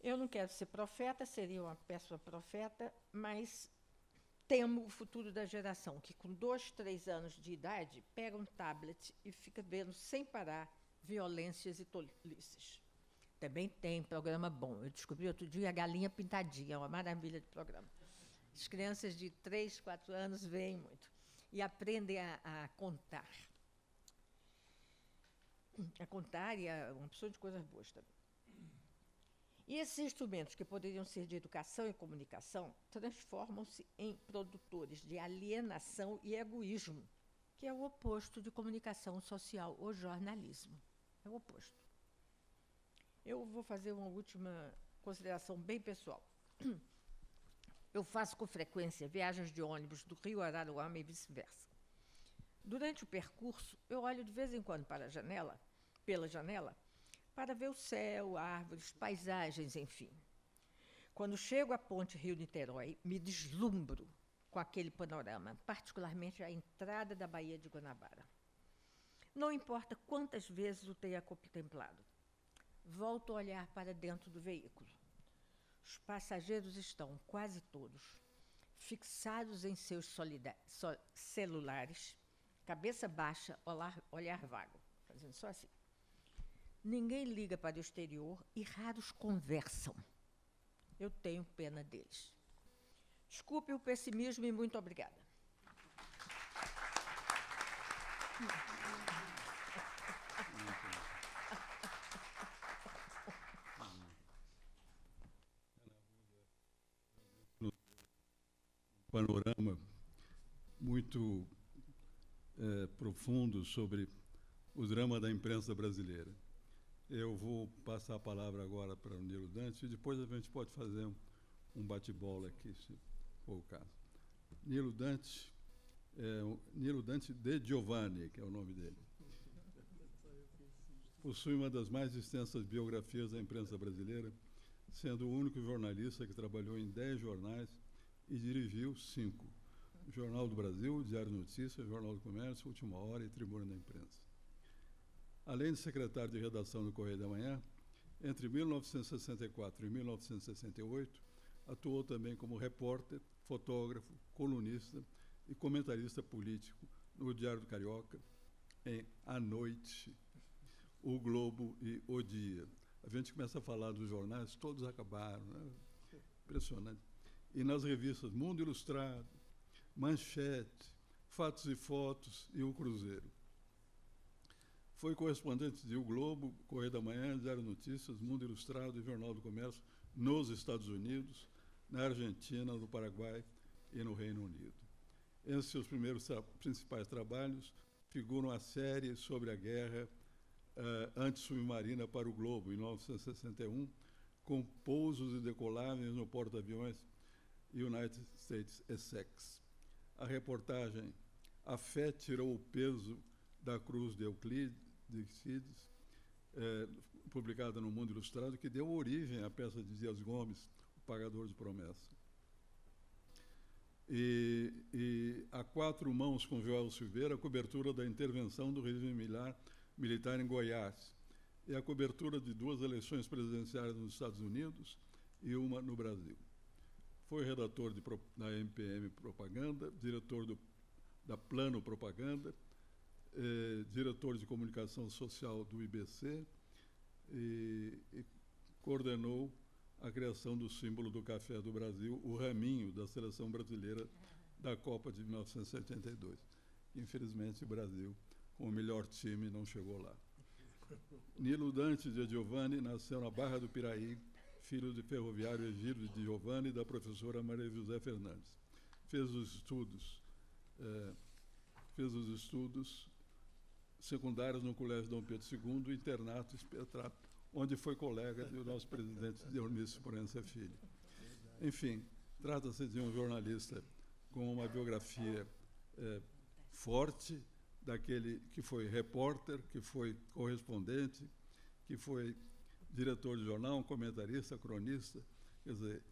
Eu não quero ser profeta, seria uma péssima profeta, mas temo o futuro da geração, que com dois, três anos de idade pega um tablet e fica vendo sem parar violências e tolices. Também tem programa bom. Eu descobri outro dia a Galinha Pintadinha, uma maravilha de programa. As crianças de três, quatro anos veem muito e aprendem a, a contar. A contar e a uma pessoa de coisas boas também. E esses instrumentos, que poderiam ser de educação e comunicação, transformam-se em produtores de alienação e egoísmo, que é o oposto de comunicação social ou jornalismo. É o oposto. Eu vou fazer uma última consideração bem pessoal. Eu faço com frequência viagens de ônibus do Rio Araruama e vice-versa. Durante o percurso, eu olho de vez em quando para a janela, pela janela, para ver o céu, árvores, paisagens, enfim. Quando chego à ponte Rio-Niterói, me deslumbro com aquele panorama, particularmente a entrada da Baía de Guanabara. Não importa quantas vezes o tenha contemplado, volto a olhar para dentro do veículo. Os passageiros estão, quase todos, fixados em seus celulares, cabeça baixa, olhar, olhar vago, fazendo só assim. Ninguém liga para o exterior e raros conversam. Eu tenho pena deles. Desculpe o pessimismo e muito obrigada. panorama muito é, profundo sobre o drama da imprensa brasileira. Eu vou passar a palavra agora para o Nilo Dante e depois a gente pode fazer um, um bate-bola aqui, se for o caso. Nilo Dante, é, Nilo Dante de Giovanni, que é o nome dele. Possui uma das mais extensas biografias da imprensa brasileira, sendo o único jornalista que trabalhou em dez jornais e dirigiu cinco. Jornal do Brasil, Diário de Notícias, Jornal do Comércio, Última Hora e Tribuna da Imprensa. Além de secretário de redação do Correio da Manhã, entre 1964 e 1968, atuou também como repórter, fotógrafo, colunista e comentarista político no Diário do Carioca, em A Noite, O Globo e O Dia. A gente começa a falar dos jornais, todos acabaram, né? impressionante. E nas revistas Mundo Ilustrado, Manchete, Fatos e Fotos e O Cruzeiro. Foi correspondente de O Globo, Correio da Manhã, Diário Notícias, Mundo Ilustrado e Jornal do Comércio nos Estados Unidos, na Argentina, no Paraguai e no Reino Unido. Entre seus primeiros tra principais trabalhos figuram a série sobre a guerra uh, antissubmarina para o Globo, em 1961, com pousos e decolagens no porta-aviões United States Essex. A reportagem A Fé Tirou o Peso da Cruz de Euclides, é, publicada no Mundo Ilustrado, que deu origem à peça de Dias Gomes, O Pagador de Promessa. E, e a quatro mãos com Joel Silveira, a cobertura da intervenção do regime militar, militar em Goiás e a cobertura de duas eleições presidenciais nos Estados Unidos e uma no Brasil. Foi redator de, da MPM Propaganda, diretor do, da Plano Propaganda, eh, diretor de comunicação social do IBC e, e coordenou a criação do símbolo do café do Brasil, o raminho da seleção brasileira da Copa de 1982. Infelizmente, o Brasil, com o melhor time, não chegou lá. Nilo Dante de Giovanni nasceu na Barra do Piraí, filho de ferroviário Egílio de Giovanni e da professora Maria José Fernandes. Fez os estudos, eh, fez os estudos secundários no Colégio Dom Pedro II, internato Espetrato, onde foi colega do nosso presidente Dionísio Proença Filho. Enfim, trata-se de um jornalista com uma biografia é, forte, daquele que foi repórter, que foi correspondente, que foi diretor de jornal, um comentarista, cronista. Quer dizer,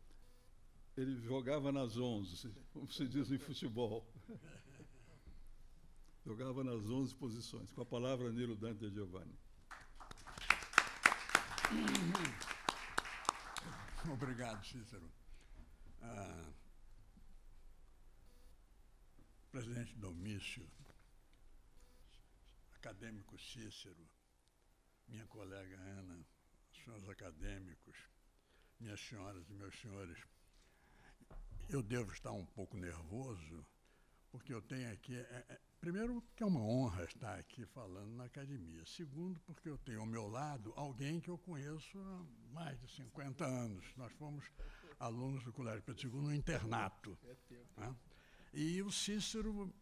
ele jogava nas onze, como se diz em futebol. Jogava nas 11 posições. Com a palavra, Nilo Dante Giovanni. Obrigado, Cícero. Ah, presidente Domício, acadêmico Cícero, minha colega Ana, senhores acadêmicos, minhas senhoras e meus senhores, eu devo estar um pouco nervoso, porque eu tenho aqui. É, é, Primeiro, que é uma honra estar aqui falando na academia. Segundo, porque eu tenho ao meu lado alguém que eu conheço há mais de 50 anos. Nós fomos alunos do Colégio Pedro II no internato. Né? E o Cícero,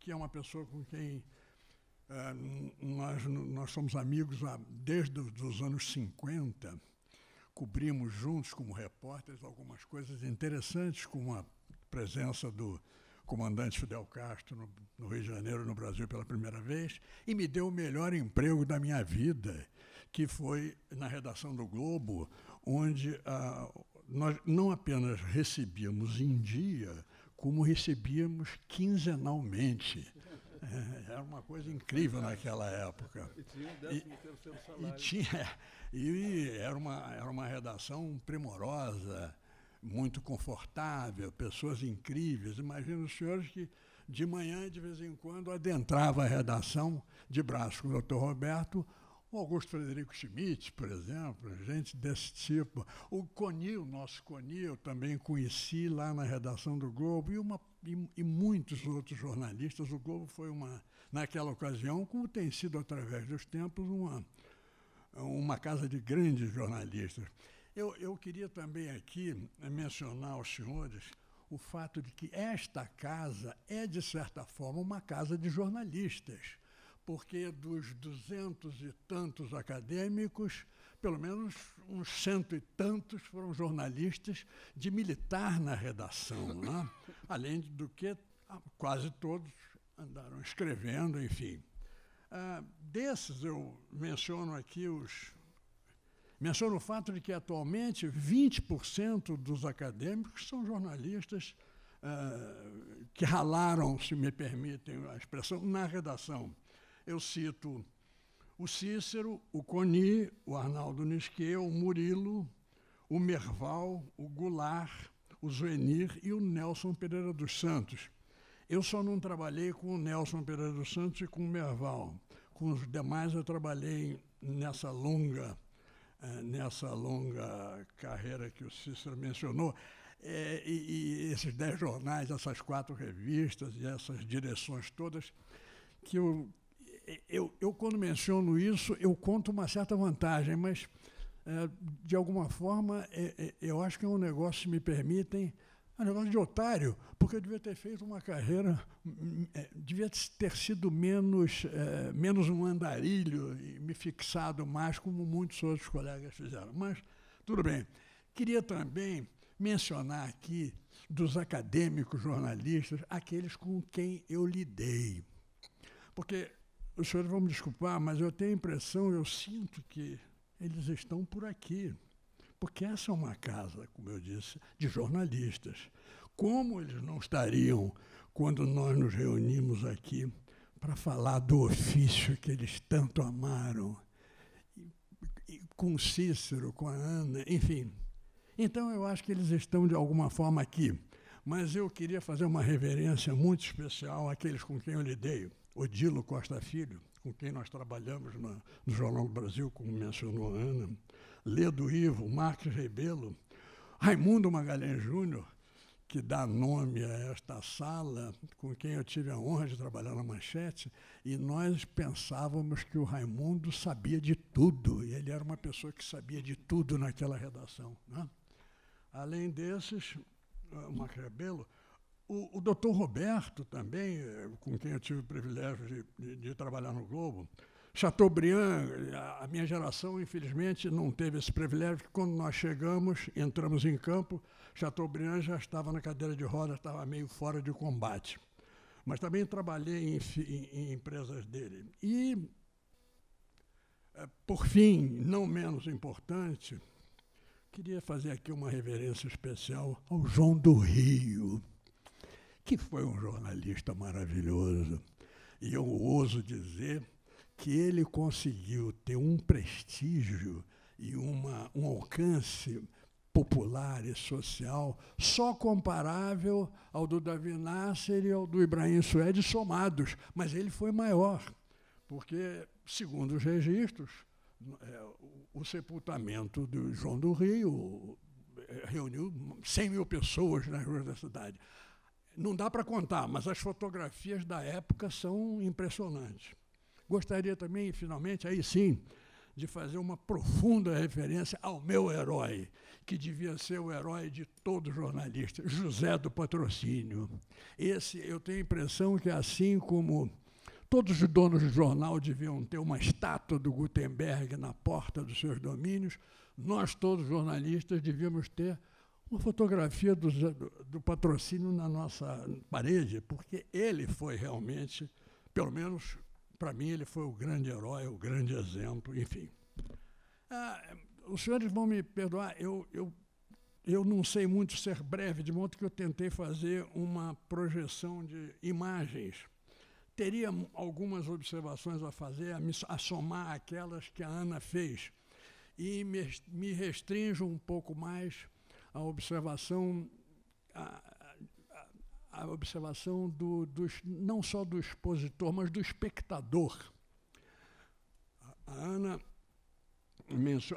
que é uma pessoa com quem é, nós, nós somos amigos desde os anos 50, cobrimos juntos como repórteres algumas coisas interessantes, como a presença do comandante Fidel Castro no, no, Rio de Janeiro, no Brasil, pela primeira vez, e me deu o melhor emprego da minha vida, que foi na redação do Globo, onde ah, nós não apenas recebíamos em dia, como recebíamos quinzenalmente. Era uma coisa incrível naquela época. E tinha décimo terceiro salário. E, tinha, e era, uma, era uma redação primorosa muito confortável, pessoas incríveis. Imagina os senhores que de manhã, de vez em quando, adentrava a redação de braço com o doutor Roberto, o Augusto Frederico Schmidt, por exemplo, gente desse tipo. O Conil, nosso Conil, também conheci lá na redação do Globo, e, uma, e, e muitos outros jornalistas. O Globo foi uma, naquela ocasião, como tem sido através dos tempos, uma, uma casa de grandes jornalistas. Eu, eu queria também aqui mencionar aos senhores o fato de que esta casa é, de certa forma, uma casa de jornalistas, porque dos duzentos e tantos acadêmicos, pelo menos uns cento e tantos foram jornalistas de militar na redação, né? além do que ah, quase todos andaram escrevendo, enfim. Ah, desses eu menciono aqui os. Menciono o fato de que atualmente 20% dos acadêmicos são jornalistas ah, que ralaram, se me permitem a expressão, na redação. Eu cito o Cícero, o Coni, o Arnaldo Nisquet, o Murilo, o Merval, o Goulart, o Zuenir e o Nelson Pereira dos Santos. Eu só não trabalhei com o Nelson Pereira dos Santos e com o Merval. Com os demais eu trabalhei nessa longa, eh, nessa longa carreira que o Cícero mencionou. É, e, e, esses dez jornais, essas quatro revistas e essas direções todas, que eu eu, eu, quando menciono isso, eu conto uma certa vantagem, mas, é, de alguma forma, é, é, eu acho que é um negócio, se me permitem, é um negócio de otário, porque eu devia ter feito uma carreira, é, devia ter sido menos, é, menos um andarilho e me fixado mais, como muitos outros colegas fizeram. Mas, tudo bem. Queria também mencionar aqui dos acadêmicos jornalistas, aqueles com quem eu lidei. Porque os senhores vão me desculpar, mas eu tenho a impressão, eu sinto que eles estão por aqui. Porque essa é uma casa, como eu disse, de jornalistas. Como eles não estariam quando nós nos reunimos aqui para falar do ofício que eles tanto amaram? E, e, com Cícero, com a Ana, enfim. Então eu acho que eles estão de alguma forma aqui. Mas eu queria fazer uma reverência muito especial àqueles com quem eu lidei Odilo Costa Filho, com quem nós trabalhamos na, no Jornal do Brasil, como mencionou a Ana, Ledo Ivo, Marques Rebelo, Raimundo Magalhães Júnior, que dá nome a esta sala, com quem eu tive a honra de trabalhar na Manchete, e nós pensávamos que o Raimundo sabia de tudo, e ele era uma pessoa que sabia de tudo naquela redação. Né? Além desses, o Marques Rebelo, o, o doutor Roberto também, eh, com quem eu tive o privilégio de, de, de trabalhar no Globo, Chateaubriand, a minha geração, infelizmente, não teve esse privilégio, porque quando nós chegamos, entramos em campo, Chateaubriand já estava na cadeira de rodas, estava meio fora de combate. Mas também trabalhei em, em, em empresas dele. E, eh, por fim, não menos importante, queria fazer aqui uma reverência especial ao João do Rio que foi um jornalista maravilhoso. E eu ouso dizer que ele conseguiu ter um prestígio e uma, um alcance popular e social só comparável ao do Davi Nasser e ao do Ibrahim Suede somados, mas ele foi maior, porque, segundo os registros, é, o, sepultamento do João do Rio é, reuniu 100 mil pessoas nas ruas da cidade. Não dá para contar, mas as fotografias da época são impressionantes. Gostaria também, finalmente, aí sim, de fazer uma profunda referência ao meu herói, que devia ser o herói de todo jornalista, José do Patrocínio. Esse, eu tenho a impressão que, assim como todos os donos de jornal deviam ter uma estátua do Gutenberg na porta dos seus domínios, nós, todos jornalistas, devíamos ter uma fotografia do, do, patrocínio na nossa parede, porque ele foi realmente, pelo menos para mim, ele foi o grande herói, o grande exemplo, enfim. Ah, os senhores vão me perdoar, eu, eu, eu não sei muito ser breve, de modo que eu tentei fazer uma projeção de imagens. Teria algumas observações a fazer, a, me, a somar aquelas que a Ana fez. E me, me um pouco mais a observação a, a, observação do, do, não só do expositor, mas do espectador. A, Ana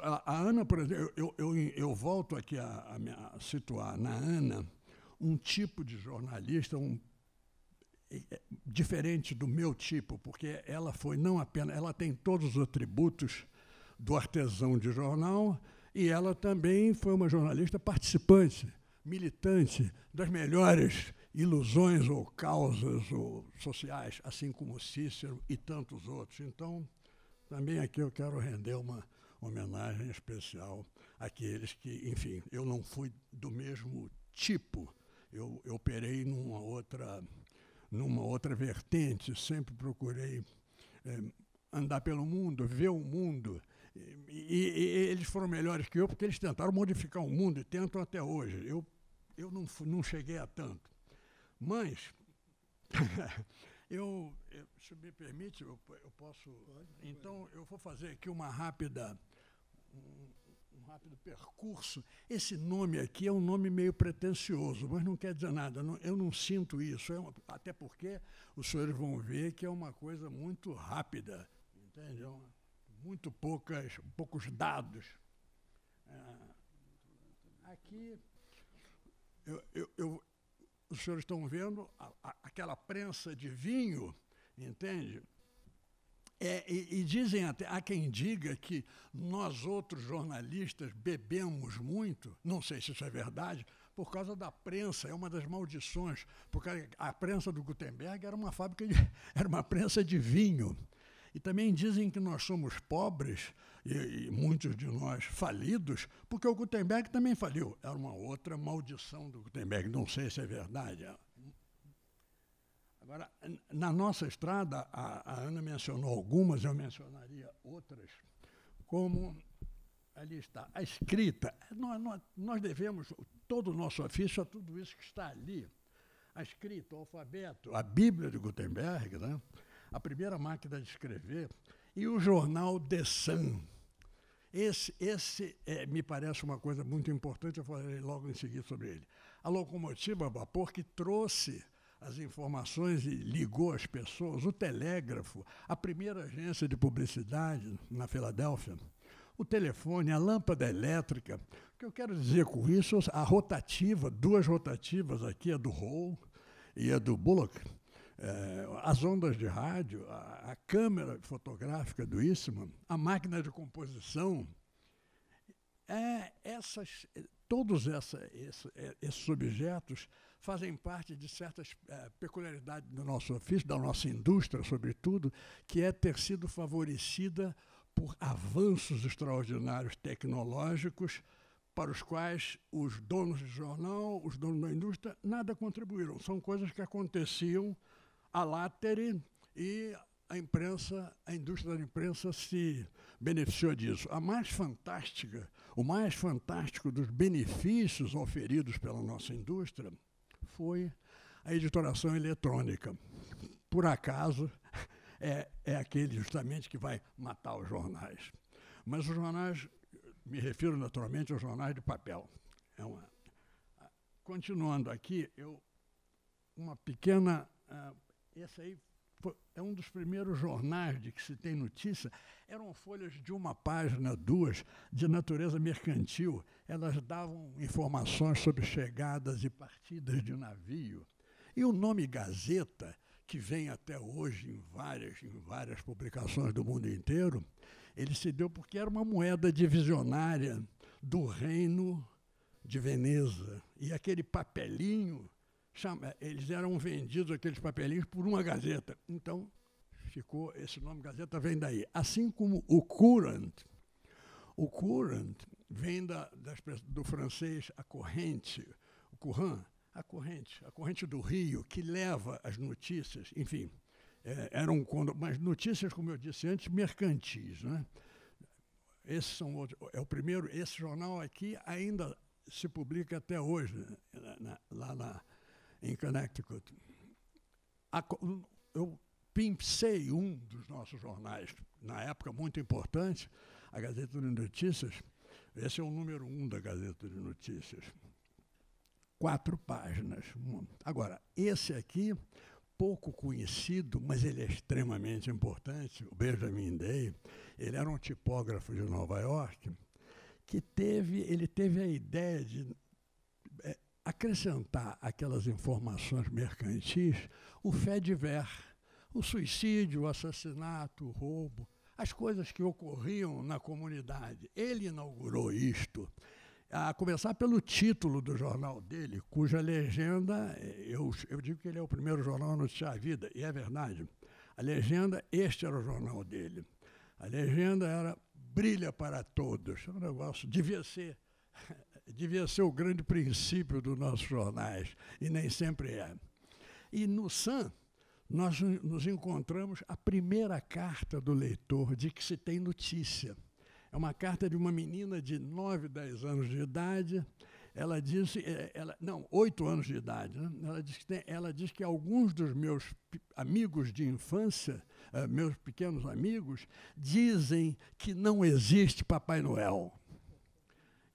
a, Ana, por exemplo, eu, eu, eu volto aqui a, a, a, situar na Ana um tipo de jornalista, um, é, diferente do meu tipo, porque ela foi não apenas, ela tem todos os atributos do artesão de jornal, e ela também foi uma jornalista participante, militante das melhores ilusões ou causas ou sociais, assim como Cícero e tantos outros. Então, também aqui eu quero render uma, homenagem especial àqueles que, enfim, eu não fui do mesmo tipo. Eu, eu operei numa outra, numa outra vertente, sempre procurei é, andar pelo mundo, ver o mundo. E, e, eles foram melhores que eu porque eles tentaram modificar o mundo e tentam até hoje. Eu, eu não, não cheguei a tanto. Mas, eu, eu, se me permite, eu, eu posso. Então, eu vou fazer aqui uma rápida. Um, um rápido percurso. Esse nome aqui é um nome meio pretensioso, mas não quer dizer nada. Eu não sinto isso. É uma, até porque os senhores vão ver que é uma coisa muito rápida, entende? É uma, muito poucas, poucos dados. É, aqui, eu, eu, eu, os senhores estão vendo a, a, aquela prensa de vinho, entende? É, e, e, dizem até, há quem diga que nós outros jornalistas bebemos muito, não sei se isso é verdade, por causa da prensa, é uma das maldições, porque a prensa do Gutenberg era uma fábrica de, era uma prensa de vinho. E também dizem que nós somos pobres, e, e, muitos de nós falidos, porque o Gutenberg também faliu. Era uma outra maldição do Gutenberg, não sei se é verdade. Agora, na nossa estrada, a, a Ana mencionou algumas, eu mencionaria outras, como ali está, a escrita. Nós, nós, nós devemos todo o nosso ofício a tudo isso que está ali. A escrita, o alfabeto, a Bíblia de Gutenberg, né? A primeira máquina de escrever, e o jornal The Sun. Esse, esse é, me parece uma coisa muito importante, eu falarei logo em seguida sobre ele. A locomotiva a vapor que trouxe as informações e ligou as pessoas, o telégrafo, a primeira agência de publicidade na Filadélfia, o telefone, a lâmpada elétrica. O que eu quero dizer com isso, a rotativa, duas rotativas aqui, a do Hall e a do Bullock, é, as ondas de rádio, a, a, câmera fotográfica do Eastman, a máquina de composição, é, essas, todos essa, esse, é, esses objetos fazem parte de certas é, peculiaridades do nosso ofício, da nossa indústria, sobretudo, que é ter sido favorecida por avanços extraordinários tecnológicos para os quais os donos de jornal, os donos da indústria, nada contribuíram. São coisas que aconteciam a látere e a imprensa, a indústria da imprensa se beneficiou disso. A mais fantástica, o mais fantástico dos benefícios oferidos pela nossa indústria foi a editoração eletrônica. Por acaso, é, é aquele justamente que vai matar os jornais. Mas os jornais, me refiro naturalmente aos jornais de papel. É uma, continuando aqui, eu, uma pequena uh, esse aí é um dos primeiros jornais de que se tem notícia. Eram folhas de uma página, duas, de natureza mercantil. Elas davam informações sobre chegadas e partidas de navio. E o nome Gazeta, que vem até hoje em várias, em várias publicações do mundo inteiro, ele se deu porque era uma moeda divisionária do reino de Veneza. E aquele papelinho chama, eles eram vendidos, aqueles papelinhos, por uma gazeta. Então, ficou, esse nome gazeta vem daí. Assim como o courant. O courant vem da, do francês a corrente, o courant, a corrente, a corrente do rio, que leva as notícias, enfim, é, eram mas notícias, como eu disse antes, mercantis. Né? Esses são outros, é o primeiro, esse jornal aqui ainda se publica até hoje, né? na, lá na, em Connecticut. Eu pincei um dos nossos jornais, na época muito importante, a Gazeta de Notícias. Esse é o número um da Gazeta de Notícias. Quatro páginas. Agora, esse aqui, pouco conhecido, mas ele é extremamente importante, o Benjamin Day, ele era um tipógrafo de Nova York, que teve, ele teve a ideia de é, acrescentar aquelas informações mercantis o fé de ver, o suicídio, o assassinato, o roubo, as coisas que ocorriam na comunidade. Ele inaugurou isto, a começar pelo título do jornal dele, cuja legenda, eu, eu digo que ele é o primeiro jornal a noticiar a vida, e é verdade. A legenda, este era o jornal dele. A legenda era brilha para todos. É um negócio, devia ser, devia ser o grande princípio dos nossos jornais, e nem sempre é. E no SAM, nós nos encontramos a primeira carta do leitor de que se tem notícia. É uma carta de uma menina de 9, 10 anos de idade. Ela disse, é, ela, não, 8 anos de idade. Né? Ela, que tem, ela diz que alguns dos meus amigos de infância, uh, meus pequenos amigos, dizem que não existe Papai Noel.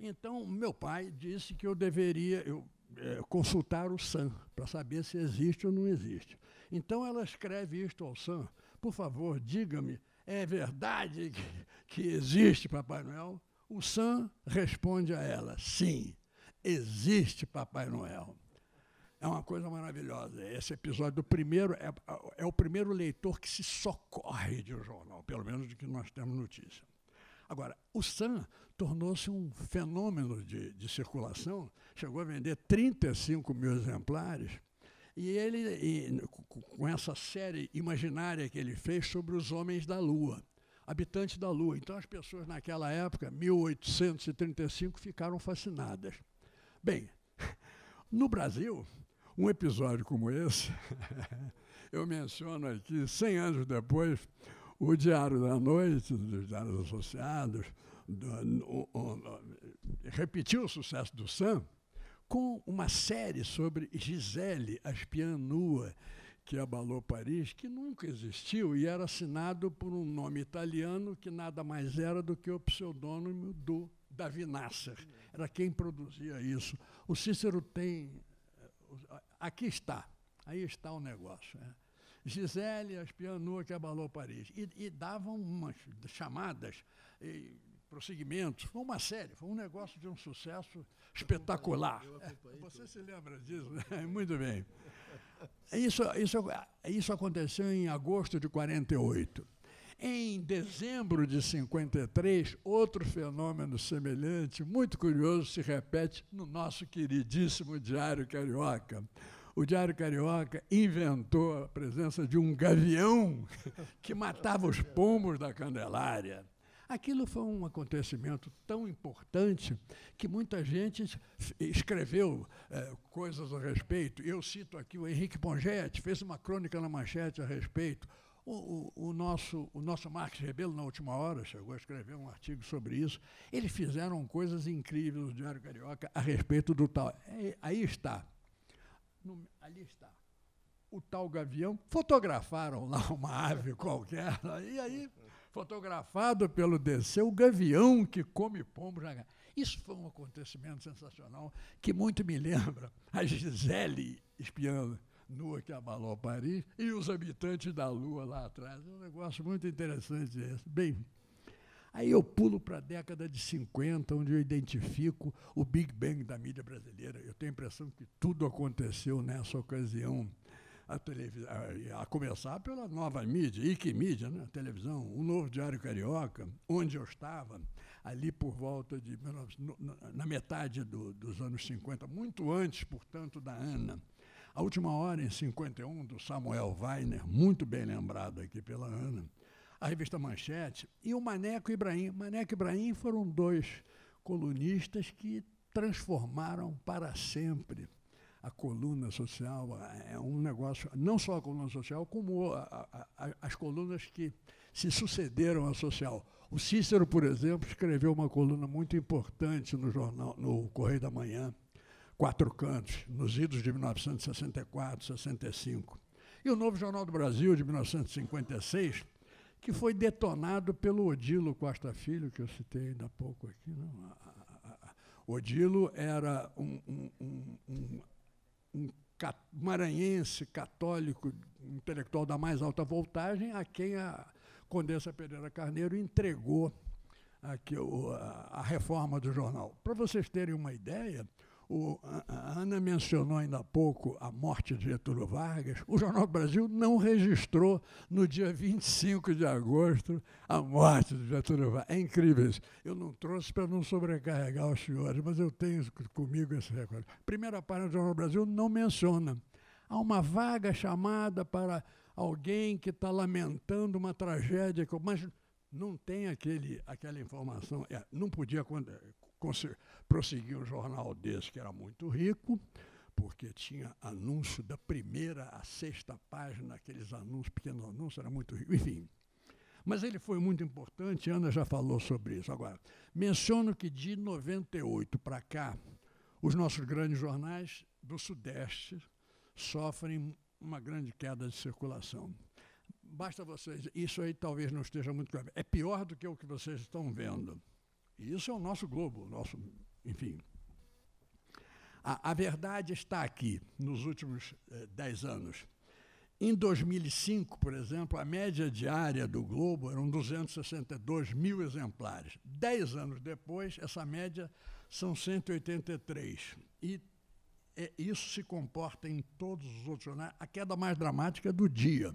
Então, meu pai disse que eu deveria eu, é, consultar o SAM para saber se existe ou não existe. Então ela escreve isto ao Sam. Por favor, diga-me, é verdade que, que existe Papai Noel? O Sam responde a ela: sim, existe Papai Noel. É uma coisa maravilhosa. Esse episódio do primeiro é, é o primeiro leitor que se socorre de um jornal, pelo menos de que nós temos notícia. Agora, o Sam tornou-se um fenômeno de, de circulação, chegou a vender 35 mil exemplares e ele, e, com essa série imaginária que ele fez sobre os homens da Lua, habitantes da Lua. Então, as pessoas naquela época, 1835, ficaram fascinadas. Bem, no Brasil, um episódio como esse, eu menciono aqui, 100 anos depois, o Diário da Noite, dos Diários Associados, do, o, o, repetiu o sucesso do Sam, com uma série sobre Gisele, a espiã nua que abalou Paris, que nunca existiu e era assinado por um nome italiano que nada mais era do que o pseudônimo do Davi Nasser. Era quem produzia isso. O Cícero tem. Aqui está. Aí está o negócio. É. Gisele, a espiã nua que abalou Paris. E, e davam umas chamadas. E, prosseguimentos. Foi uma série, foi um negócio de um sucesso espetacular. Eu acompanhei, eu Você se lembra disso? Né? Muito bem. Isso, isso, isso aconteceu em agosto de 48. Em dezembro de 53, outro fenômeno semelhante, muito curioso, se repete no nosso queridíssimo Diário Carioca. O Diário Carioca inventou a presença de um gavião que matava os pombos da Candelária. Aquilo foi um acontecimento tão importante que muita gente escreveu é, coisas a respeito. Eu cito aqui o Henrique Pongetti, fez uma crônica na manchete a respeito. O, o, o, nosso, o nosso Marcos Rebelo, na última hora, chegou a escrever um artigo sobre isso. Eles fizeram coisas incríveis no Diário Carioca a respeito do tal. É, aí está. No, ali está. O tal gavião. Fotografaram lá uma ave qualquer. E aí fotografado pelo DC, o gavião que come pombo. Isso foi um acontecimento sensacional que muito me lembra a Gisele espiando nua que abalou Paris e os habitantes da Lua lá atrás. É um negócio muito interessante esse. Bem, aí eu pulo para a década de 50, onde eu identifico o Big Bang da mídia brasileira. Eu tenho a impressão que tudo aconteceu nessa ocasião a, a, começar pela nova mídia, IC né? a televisão, o Novo Diário Carioca, onde eu estava, ali por volta de, na metade do, dos anos 50, muito antes, portanto, da Ana. A última hora, em 51, do Samuel Weiner, muito bem lembrado aqui pela Ana, a revista Manchete, e o Maneco Ibrahim. Maneco Ibrahim foram dois colunistas que transformaram para sempre a coluna social é um negócio, não só a coluna social, como a, a, a, as colunas que se sucederam à social. O Cícero, por exemplo, escreveu uma coluna muito importante no jornal, no Correio da Manhã, Quatro Cantos, nos idos de 1964, 65. E o Novo Jornal do Brasil, de 1956, que foi detonado pelo Odilo Costa Filho, que eu citei ainda há pouco aqui. Não? Odilo era um, um, um, um maranhense católico, intelectual da mais alta voltagem, a quem a Condessa Pereira Carneiro entregou aqui, a, a reforma do jornal. Para vocês terem uma ideia, o, a Ana mencionou ainda há pouco a morte de Getúlio Vargas. O Jornal do Brasil não registrou no dia 25 de agosto a morte de Getúlio Vargas. É incrível isso. Eu não trouxe para não sobrecarregar os senhores, mas eu tenho comigo esse recorde. Primeira página do Jornal do Brasil não menciona. Há uma vaga chamada para alguém que está lamentando uma tragédia, mas não tem aquele, aquela informação. É, não podia prosseguir um jornal desse que era muito rico, porque tinha anúncio da primeira à sexta página, aqueles anúncios, pequenos anúncios, era muito rico. Enfim. Mas ele foi muito importante, Ana já falou sobre isso. Agora, menciono que de 98 para cá, os nossos grandes jornais do Sudeste sofrem uma grande queda de circulação. Basta vocês, isso aí talvez não esteja muito claro. É pior do que o que vocês estão vendo. E isso é o nosso globo, nosso, enfim. A, a verdade está aqui, nos últimos eh, dez anos. Em 2005, por exemplo, a média diária do Globo eram 262 mil exemplares. Dez anos depois, essa média são 183. E é, isso se comporta em todos os outros jornais. A queda mais dramática é do dia.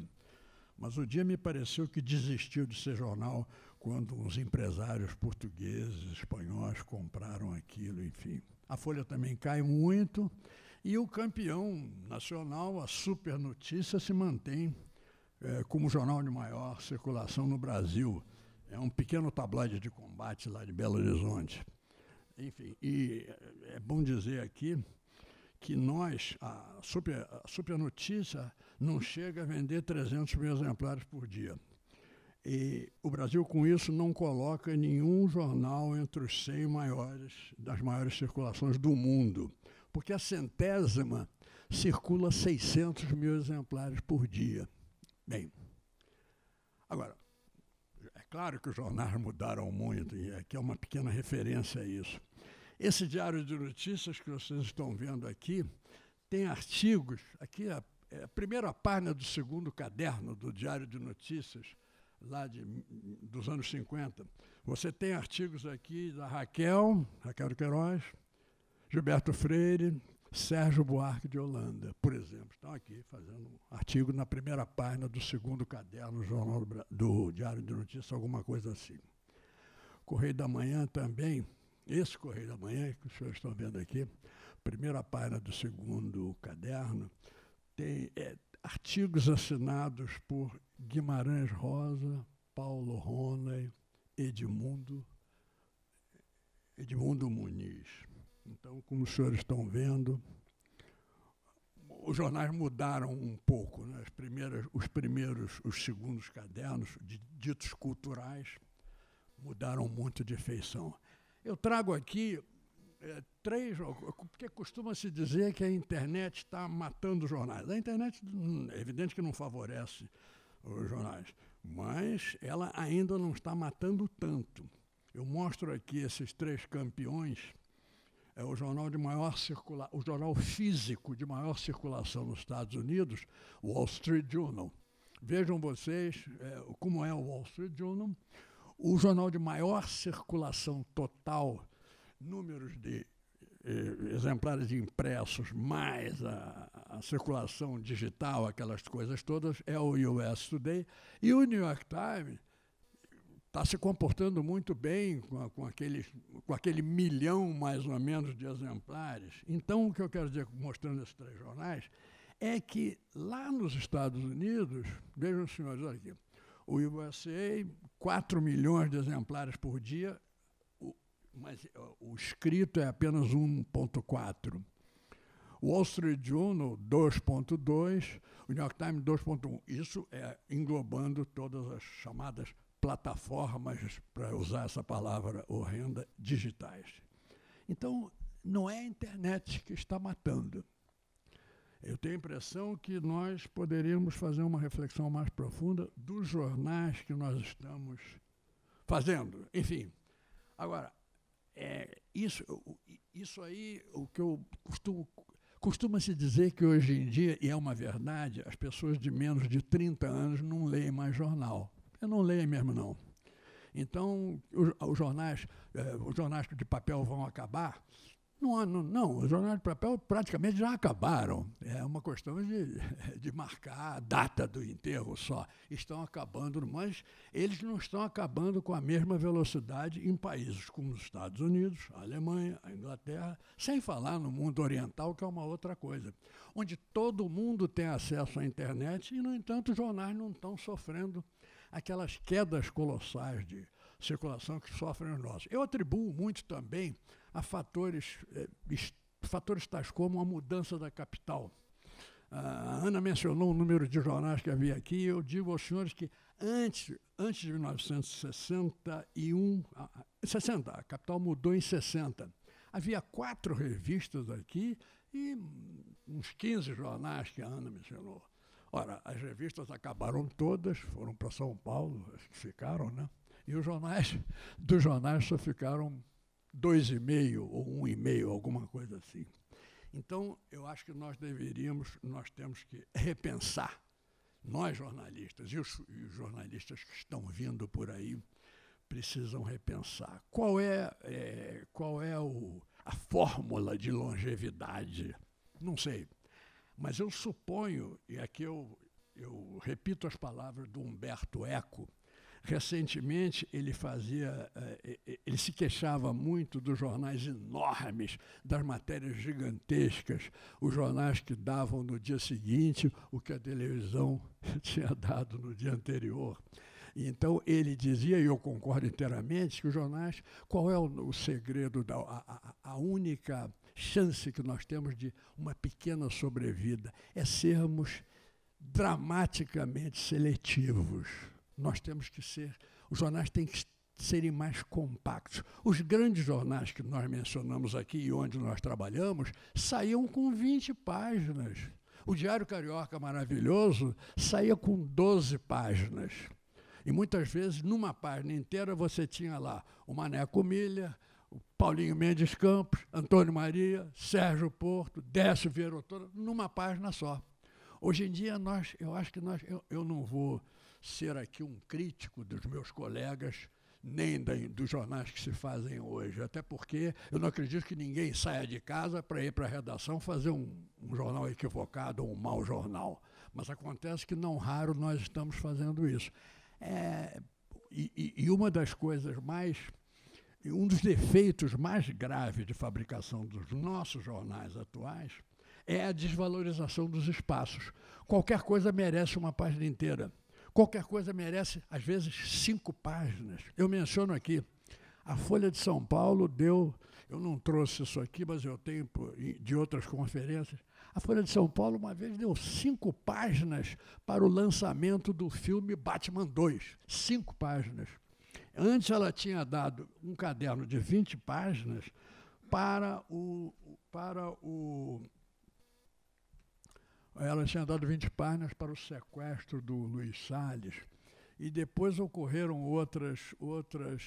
Mas o dia me pareceu que desistiu de ser jornal quando os empresários portugueses, espanhóis compraram aquilo, enfim. A Folha também cai muito e o campeão nacional, a Super Notícia, se mantém é, como jornal de maior circulação no Brasil. É um pequeno tabloide de combate lá de Belo Horizonte. Enfim, e é bom dizer aqui que nós, a Super, a super Notícia, não chega a vender 300 mil exemplares por dia. E o Brasil, com isso, não coloca nenhum jornal entre os 100 maiores, das maiores circulações do mundo, porque a centésima circula 600 mil exemplares por dia. Bem, agora, é claro que os jornais mudaram muito, e aqui é uma pequena referência a isso. Esse diário de notícias que vocês estão vendo aqui tem artigos, aqui é, é a primeira página do segundo caderno do Diário de Notícias, lá de, dos anos 50. Você tem artigos aqui da Raquel, Raquel Queiroz, Gilberto Freire, Sérgio Buarque de Holanda, por exemplo. Estão aqui fazendo um artigo na primeira página do segundo caderno do, Jornal do, do Diário de Notícias, alguma coisa assim. Correio da Manhã também esse Correio da Manhã, que os senhores estão vendo aqui, primeira página do segundo caderno, tem é, artigos assinados por Guimarães Rosa, Paulo Roney, Edmundo, Edmundo Muniz. Então, como os senhores estão vendo, os jornais mudaram um pouco. Né? As primeiras, os primeiros, os segundos cadernos, de, ditos culturais, mudaram muito de feição. Eu trago aqui é, três, porque costuma-se dizer que a internet está matando os jornais. A internet hum, é evidente que não favorece os jornais, mas ela ainda não está matando tanto. Eu mostro aqui esses três campeões. É o jornal de maior circula o jornal físico de maior circulação nos Estados Unidos, o Wall Street Journal. Vejam vocês é, como é o Wall Street Journal. O jornal de maior circulação total, números de eh, exemplares impressos, mais a, a, circulação digital, aquelas coisas todas, é o US Today. E o New York Times está se comportando muito bem com, com, aquele, com aquele milhão, mais ou menos, de exemplares. Então, o que eu quero dizer, mostrando esses três jornais, é que lá nos Estados Unidos, vejam, senhores, olha aqui, o USA, 4 milhões de exemplares por dia, mas o escrito é apenas 1,4. O Wall Street Journal, 2,2. O New York Times, 2,1. Isso é englobando todas as chamadas plataformas, para usar essa palavra horrenda, digitais. Então, não é a internet que está matando. Eu tenho a impressão que nós poderíamos fazer uma reflexão mais profunda dos jornais que nós estamos fazendo. Enfim, agora, é, isso, isso aí, o que eu costumo. Costuma-se dizer que hoje em dia, e é uma verdade, as pessoas de menos de 30 anos não leem mais jornal. Eu não leio mesmo, não. Então, os, os jornais, eh, os jornais de papel vão acabar, não, não, não, os jornais de papel praticamente já acabaram. É uma questão de, de marcar a data do enterro só. Estão acabando, mas eles não estão acabando com a mesma velocidade em países como os Estados Unidos, a Alemanha, a Inglaterra, sem falar no mundo oriental, que é uma outra coisa, onde todo mundo tem acesso à internet e, no entanto, os jornais não estão sofrendo aquelas quedas colossais de circulação que sofrem os nossos. Eu atribuo muito também a fatores, eh, fatores tais como a mudança da capital. A Ana mencionou o número de jornais que havia aqui. Eu digo aos senhores que antes, antes de 1961, 60, a capital mudou em 60. Havia quatro revistas aqui e uns 15 jornais que a Ana mencionou. Ora, as revistas acabaram todas, foram para São Paulo, ficaram, né? E os jornais, dos jornais só ficaram dois e meio ou um e meio, alguma coisa assim. Então, eu acho que nós deveríamos, nós temos que repensar, nós jornalistas e os, e os jornalistas que estão vindo por aí precisam repensar qual é, é qual é o, a fórmula de longevidade. Não sei, mas eu suponho, e aqui eu, eu repito as palavras do Humberto Eco, Recentemente, ele fazia, eh, eh, ele se queixava muito dos jornais enormes, das matérias gigantescas, os jornais que davam no dia seguinte o que a televisão tinha dado no dia anterior. Então, ele dizia, e eu concordo inteiramente, que os jornais, qual é o, segredo, da, a, a única chance que nós temos de uma pequena sobrevida é sermos dramaticamente seletivos nós temos que ser, os jornais têm que serem mais compactos. Os grandes jornais que nós mencionamos aqui e onde nós trabalhamos saíam com 20 páginas. O Diário Carioca Maravilhoso saía com 12 páginas. E muitas vezes, numa página inteira, você tinha lá o Maneco Milha, o Paulinho Mendes Campos, Antônio Maria, Sérgio Porto, Décio Vieira numa página só. Hoje em dia, nós, eu acho que nós, eu, eu não vou ser aqui um crítico dos meus colegas, nem da, dos jornais que se fazem hoje. Até porque eu não acredito que ninguém saia de casa para ir para a redação fazer um, um jornal equivocado ou um mau jornal. Mas acontece que não raro nós estamos fazendo isso. É, e, e, uma das coisas mais. Um dos defeitos mais graves de fabricação dos nossos jornais atuais é a desvalorização dos espaços. Qualquer coisa merece uma página inteira. Qualquer coisa merece, às vezes, cinco páginas. Eu menciono aqui, a Folha de São Paulo deu, eu não trouxe isso aqui, mas eu tenho de outras conferências. A Folha de São Paulo uma vez deu cinco páginas para o lançamento do filme Batman 2. Cinco páginas. Antes ela tinha dado um caderno de 20 páginas para o, para o ela tinha dado 20 páginas para o sequestro do Luiz Salles. E depois ocorreram outras, outras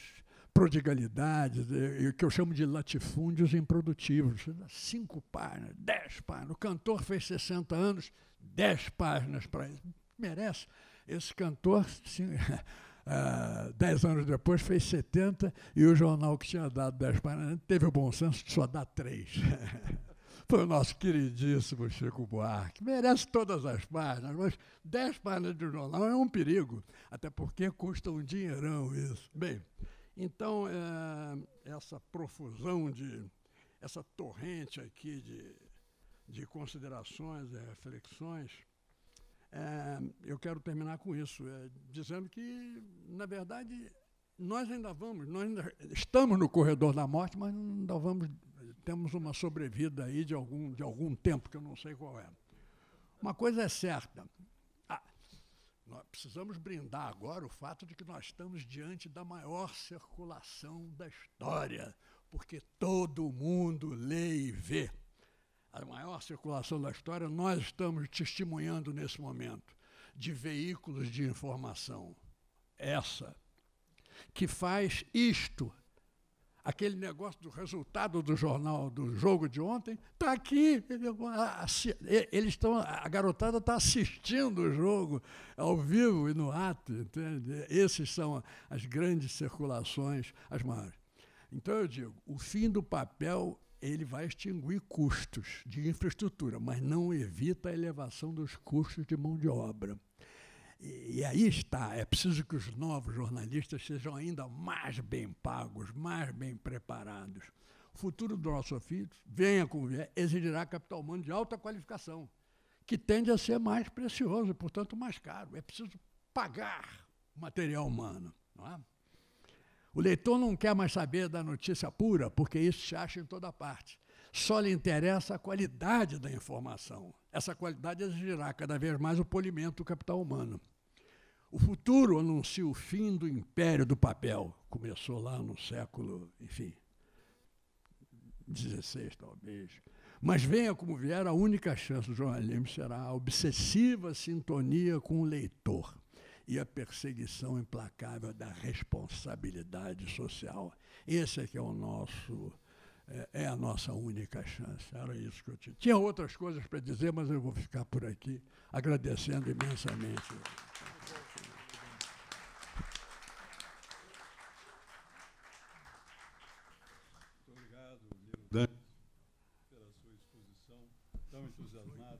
prodigalidades, eh, que eu chamo de latifúndios improdutivos. Cinco páginas, dez páginas. O cantor fez 60 anos, dez páginas para ele. Merece. Esse cantor, sim, uh, dez anos depois, fez 70 e o jornal que tinha dado dez páginas teve o bom senso de só dar três. Foi o nosso queridíssimo Chico Buarque. Merece todas as páginas, mas dez páginas de jornal é um perigo, até porque custa um dinheirão isso. Bem, então, é, essa profusão de. essa torrente aqui de, de considerações e reflexões, é, eu quero terminar com isso, é, dizendo que, na verdade, nós ainda vamos, nós ainda estamos no corredor da morte, mas ainda vamos temos uma sobrevida aí de algum, de algum tempo, que eu não sei qual é. Uma coisa é certa. Ah, nós precisamos brindar agora o fato de que nós estamos diante da maior circulação da história, porque todo mundo lê e vê. A maior circulação da história nós estamos testemunhando nesse momento, de veículos de informação. Essa, que faz isto aquele negócio do resultado do jornal, do jogo de ontem, está aqui. Eles estão, a garotada está assistindo o jogo ao vivo e no ato, entende? Esses são as grandes circulações, as maiores. Então eu digo, o fim do papel ele vai extinguir custos de infraestrutura, mas não evita a elevação dos custos de mão de obra. E, aí está, é preciso que os novos jornalistas sejam ainda mais bem pagos, mais bem preparados. O futuro do nosso ofício, venha como vier, exigirá capital humano de alta qualificação, que tende a ser mais precioso e, portanto, mais caro. É preciso pagar material humano. Não é? O leitor não quer mais saber da notícia pura, porque isso se acha em toda parte. Só lhe interessa a qualidade da informação. Essa qualidade exigirá cada vez mais o polimento do capital humano. O futuro anuncia o fim do império do papel. Começou lá no século, enfim, 16 talvez. Mas venha como vier, a única chance do jornalismo será a obsessiva sintonia com o leitor e a perseguição implacável da responsabilidade social. Esse é que é o nosso é, é a nossa única chance. Era isso que eu tinha. Tinha outras coisas para dizer, mas eu vou ficar por aqui agradecendo imensamente. Dante, pela sua exposição tão entusiasmada.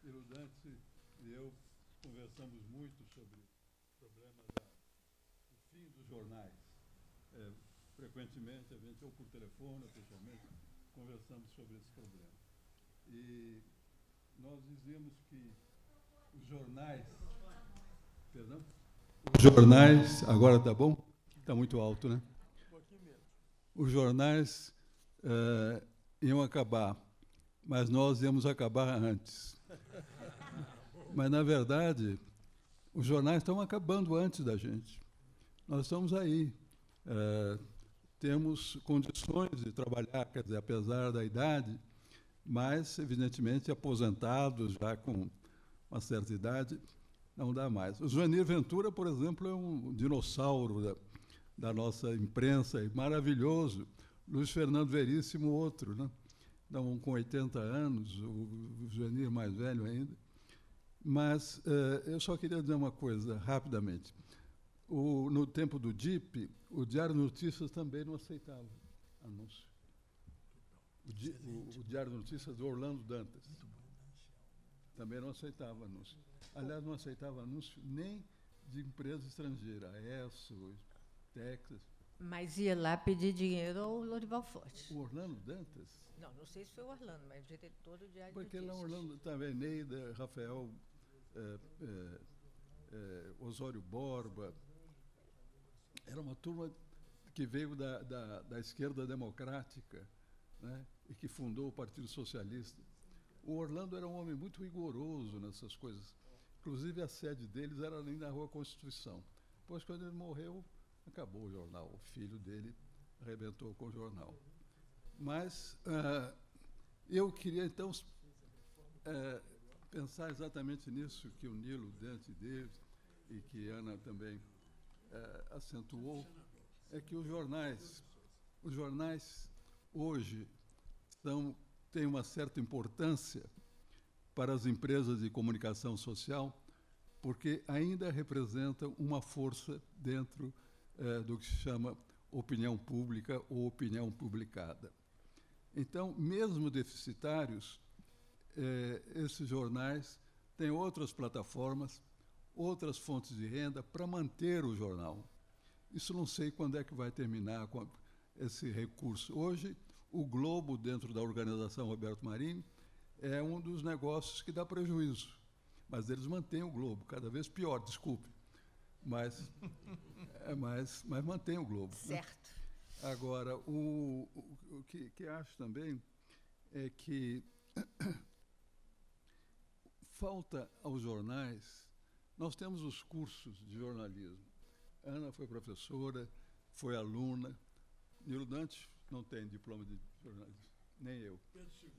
Ciro Dante e eu conversamos muito sobre o problema do fim dos jornais. É, frequentemente, a gente, ou por telefone, ou pessoalmente, conversamos sobre esse problema. E nós dizíamos que os jornais. Perdão? Os jornais. Agora está bom? Está muito alto, né? Os jornais uh, iam acabar, mas nós íamos acabar antes. Mas, na verdade, os jornais estão acabando antes da gente. Nós estamos aí. Uh, temos condições de trabalhar, quer dizer, apesar da idade, mas, evidentemente, aposentados, já com uma certa idade, não dá mais. O Joanir Ventura, por exemplo, é um dinossauro da, da nossa imprensa, maravilhoso. Luiz Fernando Veríssimo, outro, né? Então, com 80 anos, o, Juvenir mais velho ainda. Mas uh, eu só queria dizer uma coisa rapidamente. O, no tempo do DIP, o Diário Notícias também não aceitava anúncio. O, di, o, o Diário Notícias do Orlando Dantas também não aceitava anúncio. Aliás, não aceitava anúncio nem de empresa estrangeira, a ESSO, Texas, mas ia lá pedir dinheiro ao Lorival Forte. O Orlando Dantas? Não, não sei se foi o Orlando, mas o diretor do Diário Porque lá Orlando também, Neida, Rafael, é, é, é, Osório Borba. Era uma turma que veio da, da, da esquerda democrática né, e que fundou o Partido Socialista. O Orlando era um homem muito rigoroso nessas coisas. Inclusive, a sede deles era ali na Rua Constituição. Depois, quando ele morreu, acabou o jornal. O filho dele arrebentou com o jornal. Mas uh, eu queria, então, uh, pensar exatamente nisso que o Nilo, Dante David e que Ana também uh, acentuou, é que os jornais, os jornais hoje são, têm uma certa importância para as empresas de comunicação social, porque ainda representam uma força dentro é, do que se chama opinião pública ou opinião publicada. Então, mesmo deficitários, é, esses jornais têm outras plataformas, outras fontes de renda para manter o jornal. Isso não sei quando é que vai terminar com esse recurso. Hoje, o Globo, dentro da organização Roberto Marinho, é um dos negócios que dá prejuízo. Mas eles mantêm o Globo, cada vez pior, desculpe. Mas é, mas, mas mantém o globo. Né? Certo. Né? Agora, o, o, o que, que, acho também é que falta aos jornais. Nós temos os cursos de jornalismo. Ana foi professora, foi aluna. Nilo Dante não tem diploma de jornalismo, nem eu. Pedro II,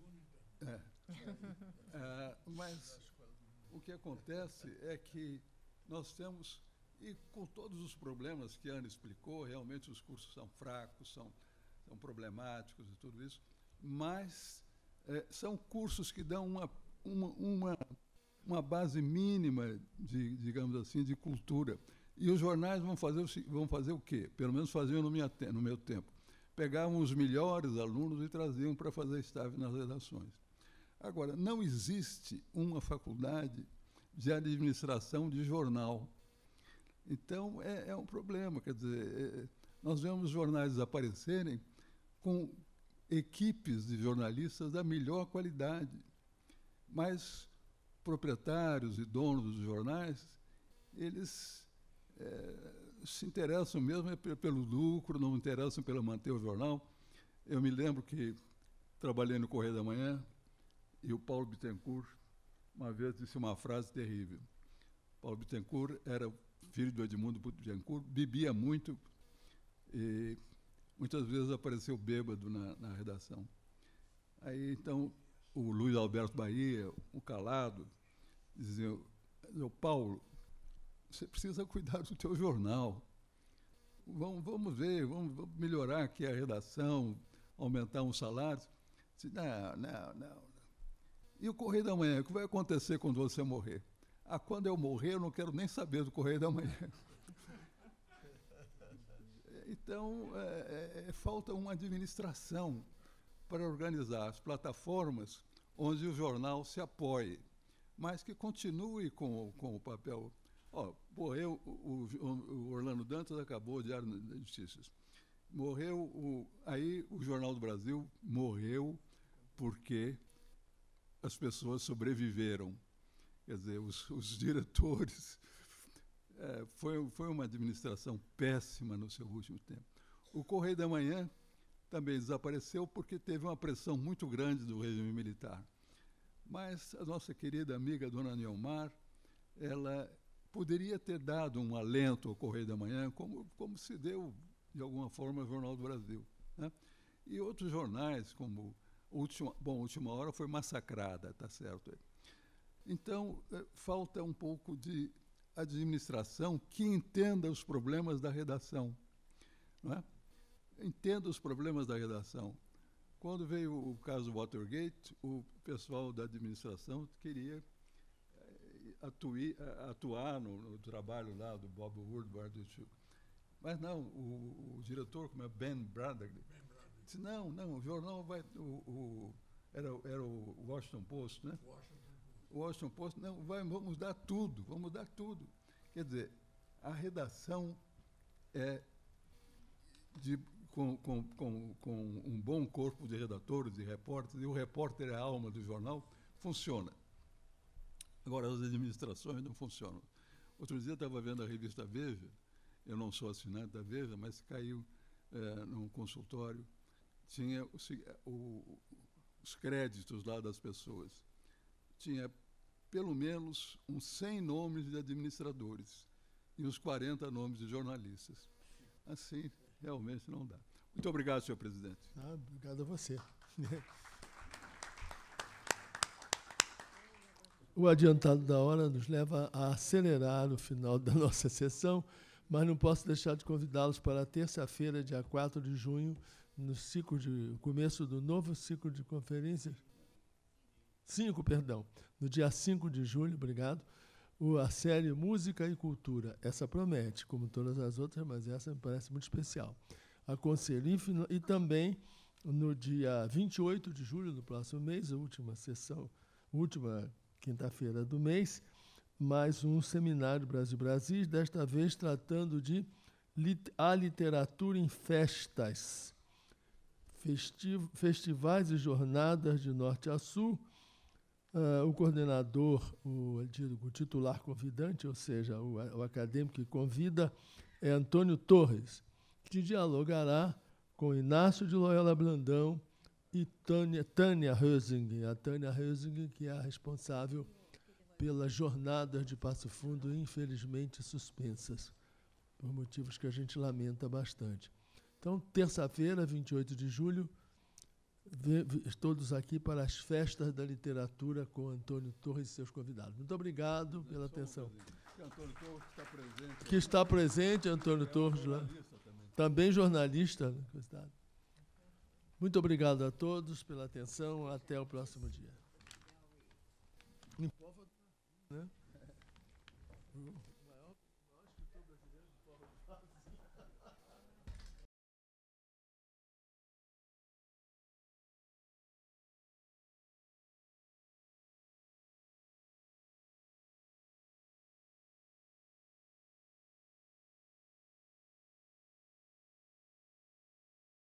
então. É. é, mas o que acontece é que nós temos e com todos os problemas que a Ana explicou, realmente os cursos são fracos, são, são problemáticos e tudo isso, mas é, são cursos que dão uma, uma, uma, uma base mínima, de, digamos assim, de cultura. E os jornais vão fazer, o, vão fazer o quê? Pelo menos faziam no, minha, no meu tempo. Pegavam os melhores alunos e traziam para fazer estágio nas redações. Agora, não existe uma faculdade de administração de jornal então, é, é um problema. Quer dizer, é, é, nós vemos jornais desaparecerem com equipes de jornalistas da melhor qualidade, mas proprietários e donos dos jornais, eles é, se interessam mesmo é pelo lucro, não interessam pelo manter o jornal. Eu me lembro que trabalhei no Correio da Manhã e o Paulo Bittencourt uma vez disse uma frase terrível. Paulo Bittencourt era filho do Edmundo Bittencourt, bebia muito e muitas vezes apareceu bêbado na, na redação. Aí, então, o Luiz Alberto Bahia, o calado, dizia, Paulo, você precisa cuidar do teu jornal. Vamos, vamos ver, vamos, vamos melhorar aqui a redação, aumentar os salários. Disse, não, não, não. E o Correio da Manhã, o que vai acontecer quando você morrer? Ah, quando eu morrer, eu não quero nem saber do Correio da Manhã. Então, é, é, é, falta uma administração para organizar as plataformas onde o jornal se apoie, mas que continue com, com o papel. Ó, morreu o, o, Orlando Dantas, acabou o Diário de Notícias. Morreu o, aí o Jornal do Brasil morreu porque as pessoas sobreviveram. Quer dizer, os, os diretores. É, foi, foi uma administração péssima no seu último tempo. O Correio da Manhã também desapareceu porque teve uma pressão muito grande do regime militar. Mas a nossa querida amiga Dona Neomar, ela poderia ter dado um alento ao Correio da Manhã, como, como se deu, de alguma forma, ao Jornal do Brasil. Né? E outros jornais, como Última, bom, Última Hora foi massacrada, tá certo? Então, eh, falta um pouco de administração que entenda os problemas da redação. Não é? entenda os problemas da redação. Quando veio o caso Watergate, o pessoal da administração queria eh, atuir, atuar no, no, trabalho lá do Bob Woodward. Mas não, o, o, diretor, como é Ben Bradley, disse, não, não, o jornal vai... O, o, era, era o Washington Post, né? O Washington Post, não, vai, vamos dar tudo, vamos dar tudo. Quer dizer, a redação é de com, com, com, com um bom corpo de redatores e repórteres, e o repórter é a alma do jornal, funciona. Agora, as administrações não funcionam. Outro dia estava vendo a revista Veja, eu não sou assinante da Veja, mas caiu é, num consultório, tinha o, o, os créditos lá das pessoas. Tinha pelo menos uns 100 nomes de administradores e uns 40 nomes de jornalistas. Assim, realmente não dá. Muito obrigado, senhor presidente. Ah, obrigado a você. O adiantado da hora nos leva a acelerar o final da nossa sessão, mas não posso deixar de convidá-los para terça-feira, dia 4 de junho, no ciclo de começo do novo ciclo de conferências. 5, perdão. No dia 5 de julho, obrigado a série Música e Cultura. Essa promete, como todas as outras, mas essa me parece muito especial. Aconselho. E também no dia 28 de julho do próximo mês, a última sessão, última quinta-feira do mês, mais um seminário Brasil Brasil, desta vez tratando de a literatura em festas, festivais e jornadas de norte a sul Uh, o coordenador, o, o, titular convidante, ou seja, o, o, acadêmico que convida, é Antônio Torres, que dialogará com Inácio de Loyola Blandão e Tânia, Tânia Hösing, a Tânia Hösing, que é a responsável pelas jornadas de Passo Fundo, infelizmente suspensas, por motivos que a gente lamenta bastante. Então, terça-feira, 28 de julho, todos aqui para as festas da literatura com Antônio Torres e seus convidados. Muito obrigado pela atenção. Antônio Torres está presente. Que está presente, Antônio é Torres lá. Também. também jornalista. Né? Muito obrigado a todos pela atenção. Até o próximo dia. Né?